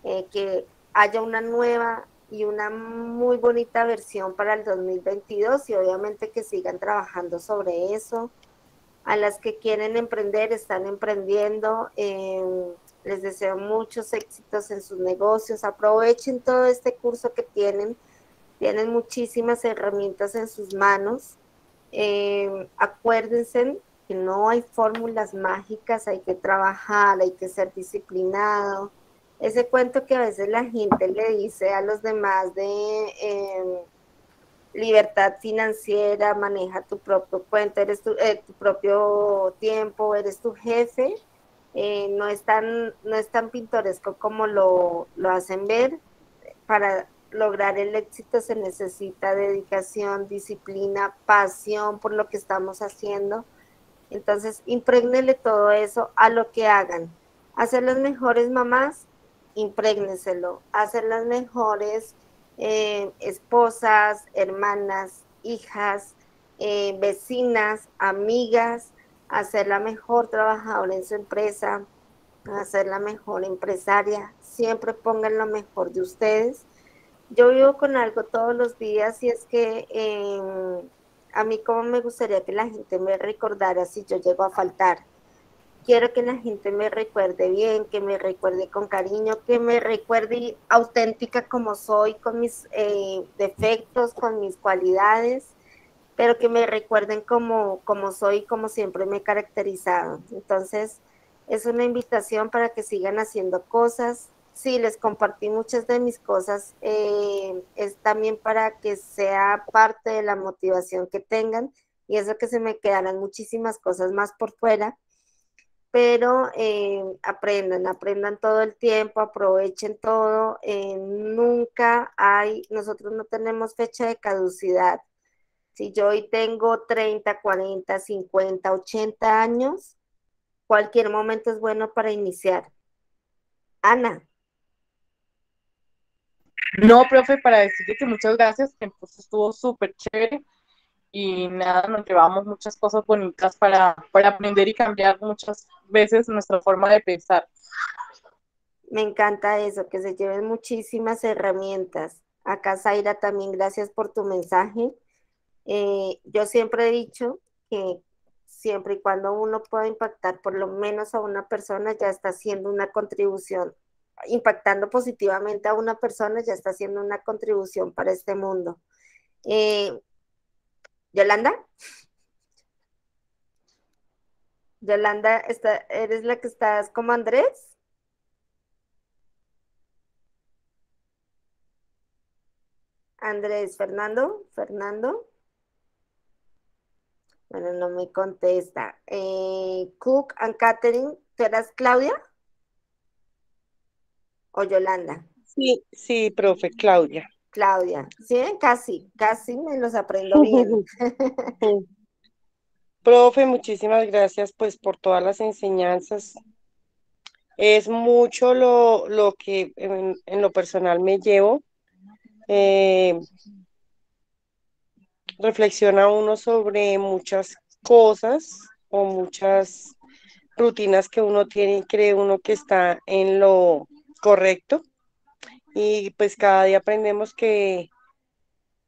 eh, que haya una nueva y una muy bonita versión para el 2022 y obviamente que sigan trabajando sobre eso. A las que quieren emprender, están emprendiendo. Les deseo muchos éxitos en sus negocios. Aprovechen todo este curso que tienen. Tienen muchísimas herramientas en sus manos. Eh, acuérdense que no hay fórmulas mágicas, hay que trabajar, hay que ser disciplinado. Ese cuento que a veces la gente le dice a los demás de em, libertad financiera, maneja tu propio cuento, eres tu, eh, tu propio tiempo, eres tu jefe eh, no, es tan, no es tan pintoresco como lo, lo hacen ver. Para lograr el éxito se necesita dedicación, disciplina, pasión por lo que estamos haciendo. Entonces, imprégnele todo eso a lo que hagan. Hacer las mejores mamás, imprégneselo. Hacer las mejores eh, esposas, hermanas, hijas, eh, vecinas, amigas, a ser la mejor trabajadora en su empresa, a ser la mejor empresaria. Siempre pongan lo mejor de ustedes. Yo vivo con algo todos los días y es que em, a mí como me gustaría que la gente me recordara si yo llego a faltar. Quiero que la gente me recuerde bien, que me recuerde con cariño, que me recuerde auténtica como soy, con mis eh, defectos, con mis cualidades pero que me recuerden como, como soy, como siempre me he caracterizado. Entonces, es una invitación para que sigan haciendo cosas. Sí, les compartí muchas de mis cosas. Eh, es también para que sea parte de la motivación que tengan y eso que se me quedarán muchísimas cosas más por fuera. Pero eh, aprendan, aprendan todo el tiempo, aprovechen todo. Eh, nunca hay, nosotros no tenemos fecha de caducidad si yo hoy tengo 30, 40, 50, 80 años, cualquier momento es bueno para iniciar. Ana. No, profe, para decirle que muchas gracias, que pues estuvo súper chévere y nada, nos llevamos muchas cosas bonitas para, para aprender y cambiar muchas veces nuestra forma de pensar. Me encanta eso, que se lleven muchísimas herramientas. Acá, Zaira, también gracias por tu mensaje. Eh, yo siempre he dicho que siempre y cuando uno pueda impactar por lo menos a una persona, ya está haciendo una contribución, impactando positivamente a una persona, ya está haciendo una contribución para este mundo. Eh, Yolanda. Yolanda, ¿eres la que estás como Andrés? Andrés, Fernando, Fernando. Bueno, no me contesta. Eh, Cook and Catherine, ¿tú eras Claudia? ¿O Yolanda? Sí, sí, profe, Claudia. Claudia, sí, casi, casi me los aprendo bien. profe, muchísimas gracias pues por todas las enseñanzas. Es mucho lo, lo que en, en lo personal me llevo. Eh, reflexiona uno sobre muchas cosas o muchas rutinas que uno tiene y cree uno que está en lo correcto. Y pues cada día aprendemos que,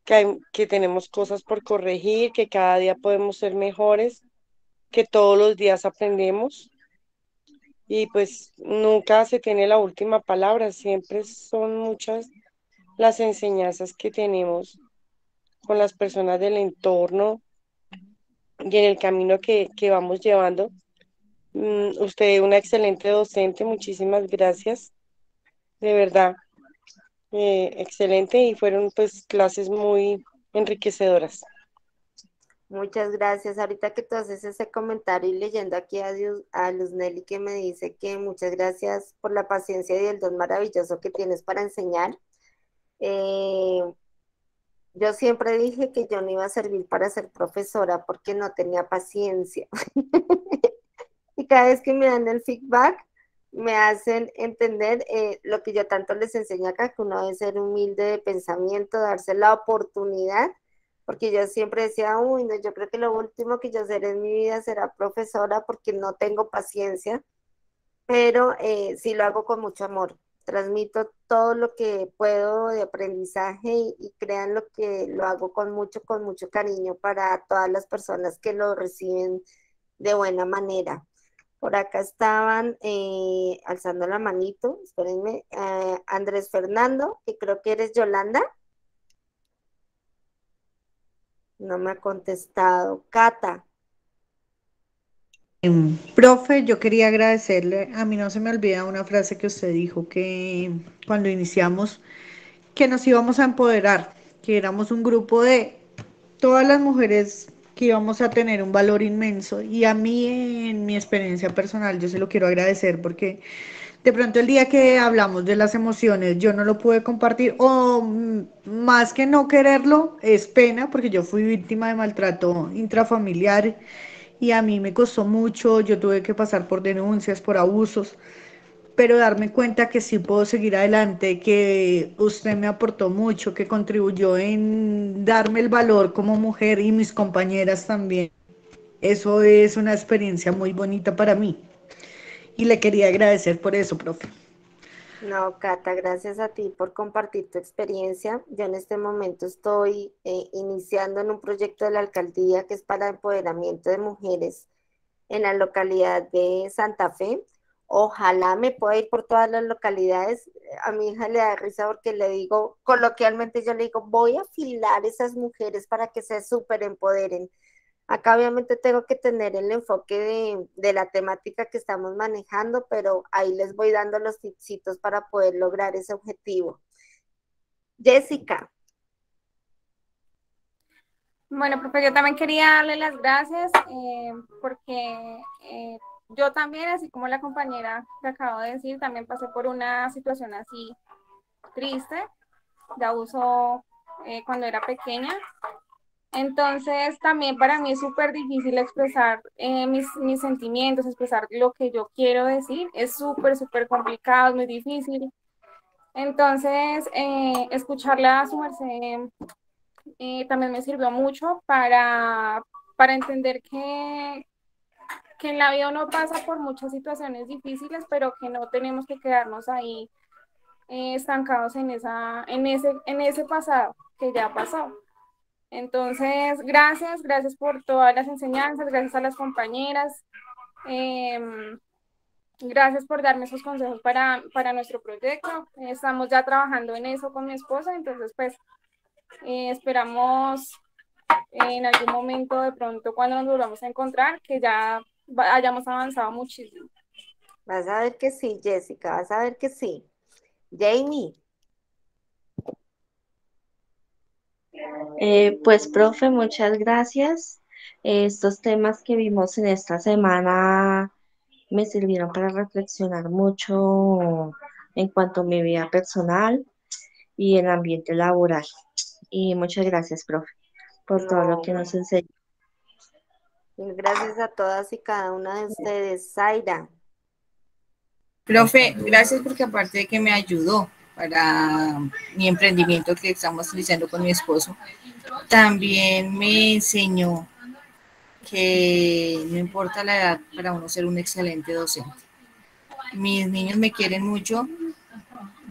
que, que tenemos cosas por corregir, que cada día podemos ser mejores, que todos los días aprendemos. Y pues nunca se tiene la última palabra, siempre son muchas las enseñanzas que tenemos con las personas del entorno y en el camino que, vamos llevando. Mm, usted es una excelente docente, muchísimas gracias. De verdad, eh, excelente y fueron pues clases muy enriquecedoras. Muchas gracias. Ahorita que tú haces ese comentario y leyendo aquí a, a Luz Nelly que me dice que muchas gracias por la paciencia y el don maravilloso que tienes para enseñar. Eh, yo siempre dije que yo no iba a servir para ser profesora porque no tenía paciencia. y cada vez que me dan el feedback, me hacen entender eh, lo que yo tanto les enseño acá, que uno debe ser humilde de pensamiento, darse la oportunidad, porque yo siempre decía, uy, no, yo creo que lo último que yo seré en mi vida será profesora porque no tengo paciencia, pero eh, sí lo hago con mucho amor transmito todo lo que puedo de aprendizaje y, crean lo que lo hago con mucho, con mucho cariño para todas las personas que lo reciben de buena manera. Por acá estaban eh, alzando la manito, espérenme, eh, Andrés Fernando, que creo que eres Yolanda. No me ha contestado. Cata. Profe, yo quería agradecerle, a mí no se me olvida una frase que usted dijo que cuando iniciamos, que nos íbamos a empoderar, que éramos un grupo de todas las mujeres que íbamos a tener un valor inmenso. Y a mí en mi experiencia personal yo se lo quiero agradecer porque de pronto el día que hablamos de las emociones yo no lo pude compartir o más que no quererlo es pena porque yo fui víctima de maltrato intrafamiliar y a mí me costó mucho, yo tuve que pasar por denuncias, por abusos, pero darme cuenta que sí puedo seguir adelante, que usted me aportó mucho, que contribuyó en darme el valor como mujer y mis compañeras también. Eso es una experiencia muy bonita para mí y le quería agradecer por eso, profe. No, Cata, gracias a ti por compartir tu experiencia. Yo en este momento estoy eh, iniciando en un proyecto de la alcaldía que es para empoderamiento de mujeres en la localidad de Santa Fe. Ojalá me pueda ir por todas las localidades. A mi hija le da risa porque le digo, coloquialmente yo le digo, voy a afilar esas mujeres para que se súper empoderen. Acá obviamente tengo que tener el enfoque de, la temática que estamos manejando, pero ahí les voy dando los tipsitos para poder lograr ese objetivo. Jessica. Bueno, profe, yo también quería darle las gracias eh, porque eh, yo también, así como la compañera que acabo de decir, también pasé por una situación así triste de abuso eh, cuando era pequeña entonces, también para mí es súper difícil expresar eh, mis, mis, sentimientos, expresar lo que yo quiero decir. Es súper, súper complicado, es muy difícil. Entonces, eh, escucharla a su merced eh, también me sirvió mucho para, para entender que, que en la vida uno pasa por muchas situaciones difíciles, pero que no tenemos que quedarnos ahí estancados en, esa, en, ese, en ese pasado que ya pasó Entonces, gracias, gracias por todas las enseñanzas, gracias a las compañeras. em, Gracias por darme esos consejos para, para nuestro proyecto. Estamos ya trabajando en eso con mi esposa, entonces pues eh, esperamos en algún momento de pronto cuando nos volvamos a encontrar que ya hayamos avanzado muchísimo. Vas a ver que sí, Jessica, vas a ver que sí. Jamie, Eh, pues, profe, muchas gracias. Eh, estos temas que vimos en esta semana me sirvieron para reflexionar mucho en cuanto a mi vida personal y el ambiente laboral. Y muchas gracias, profe, por todo lo que nos enseñó. gracias a todas y cada una de ustedes. Zaira, Profe, gracias porque aparte de que me ayudó para mi emprendimiento que estamos iniciando con mi esposo, también me enseñó que no importa la edad para uno ser un excelente docente. Mis niños me quieren mucho,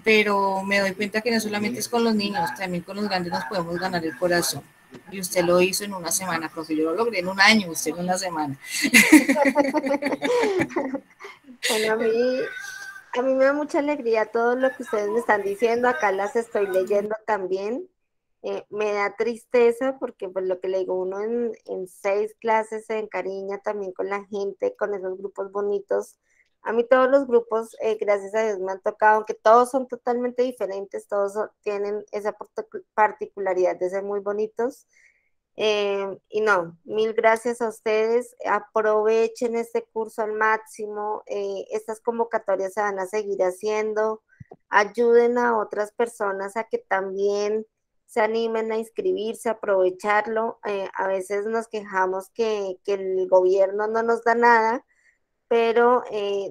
pero me doy cuenta que no solamente es con los niños, también con los grandes nos podemos ganar el corazón. Y usted lo hizo en una semana, profe. Yo lo logré en un año, usted en una semana. Bueno, a mí, a mí me da mucha alegría todo lo que ustedes me están diciendo. Acá las estoy leyendo también. Eh, me da tristeza porque pues lo que le digo, uno en, en seis clases se encariña también con la gente, con esos grupos bonitos. A mí todos los grupos, eh, gracias a Dios, me han tocado, aunque todos son totalmente diferentes, todos tienen esa partic- particularidad de ser muy bonitos. Eh, y no, mil gracias a ustedes. Aprovechen este curso al máximo. eh, estas convocatorias se van a seguir haciendo. Ayuden a otras personas a que también se animen a inscribirse, a aprovecharlo. Eh, a veces nos quejamos que, que el gobierno no nos da nada, pero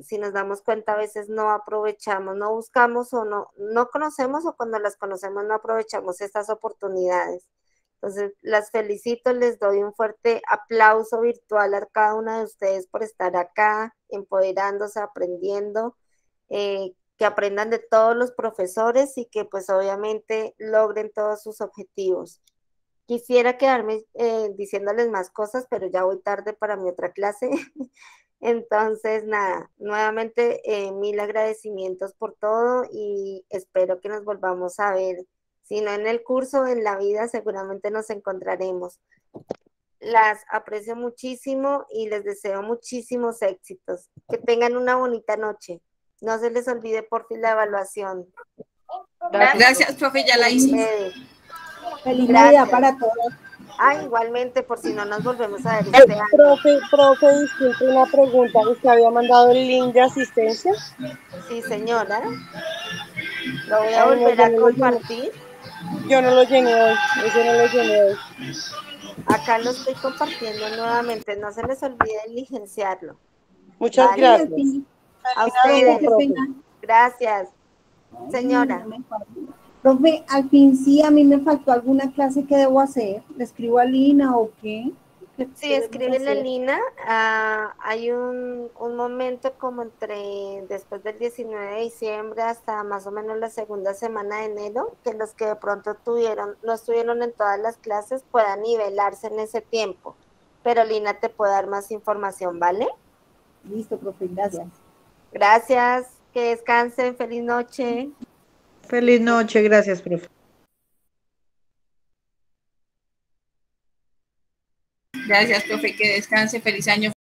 si nos damos cuenta a veces no aprovechamos, no buscamos o no, no conocemos o cuando las conocemos no aprovechamos estas oportunidades. Entonces, las felicito, les doy un fuerte aplauso virtual a cada una de ustedes por estar acá, empoderándose, aprendiendo, eh, que aprendan de todos los profesores y que pues obviamente logren todos sus objetivos. Quisiera quedarme eh, diciéndoles más cosas, pero ya voy tarde para mi otra clase. Entonces, nada, nuevamente eh, mil agradecimientos por todo y espero que nos volvamos a ver si no en el curso, en la vida seguramente nos encontraremos. Las aprecio muchísimo y les deseo muchísimos éxitos. Que tengan una bonita noche. No se les olvide por fin la evaluación. Gracias, profe, ya la hice. Feliz. Navidad para todos. Ah, igualmente, por si no nos volvemos a ver este año. Profe, profe, disculpe una pregunta. ¿Usted había mandado el link de asistencia? Sí, señora. Lo voy a volver a compartir. Yo no lo llené hoy. Yo no lo llené hoy. Acá lo estoy compartiendo nuevamente. No se les olvide diligenciarlo. Muchas Vale. gracias. A ustedes. Gracias. Señora. Profe, al fin sí, a mí me faltó alguna clase que debo hacer. ¿Le escribo a Lina o qué? ¿Qué Sí, escríbele hacer? Lina. Ah, hay un, un momento como entre después del 19 de diciembre hasta más o menos la segunda semana de enero, que los que de pronto tuvieron, no estuvieron en todas las clases puedan nivelarse en ese tiempo. Pero Lina te puede dar más información, ¿vale? Listo, profe, gracias. Gracias, que descansen, feliz noche. Feliz noche, gracias, profe. Gracias, profe, que descanse. Feliz año.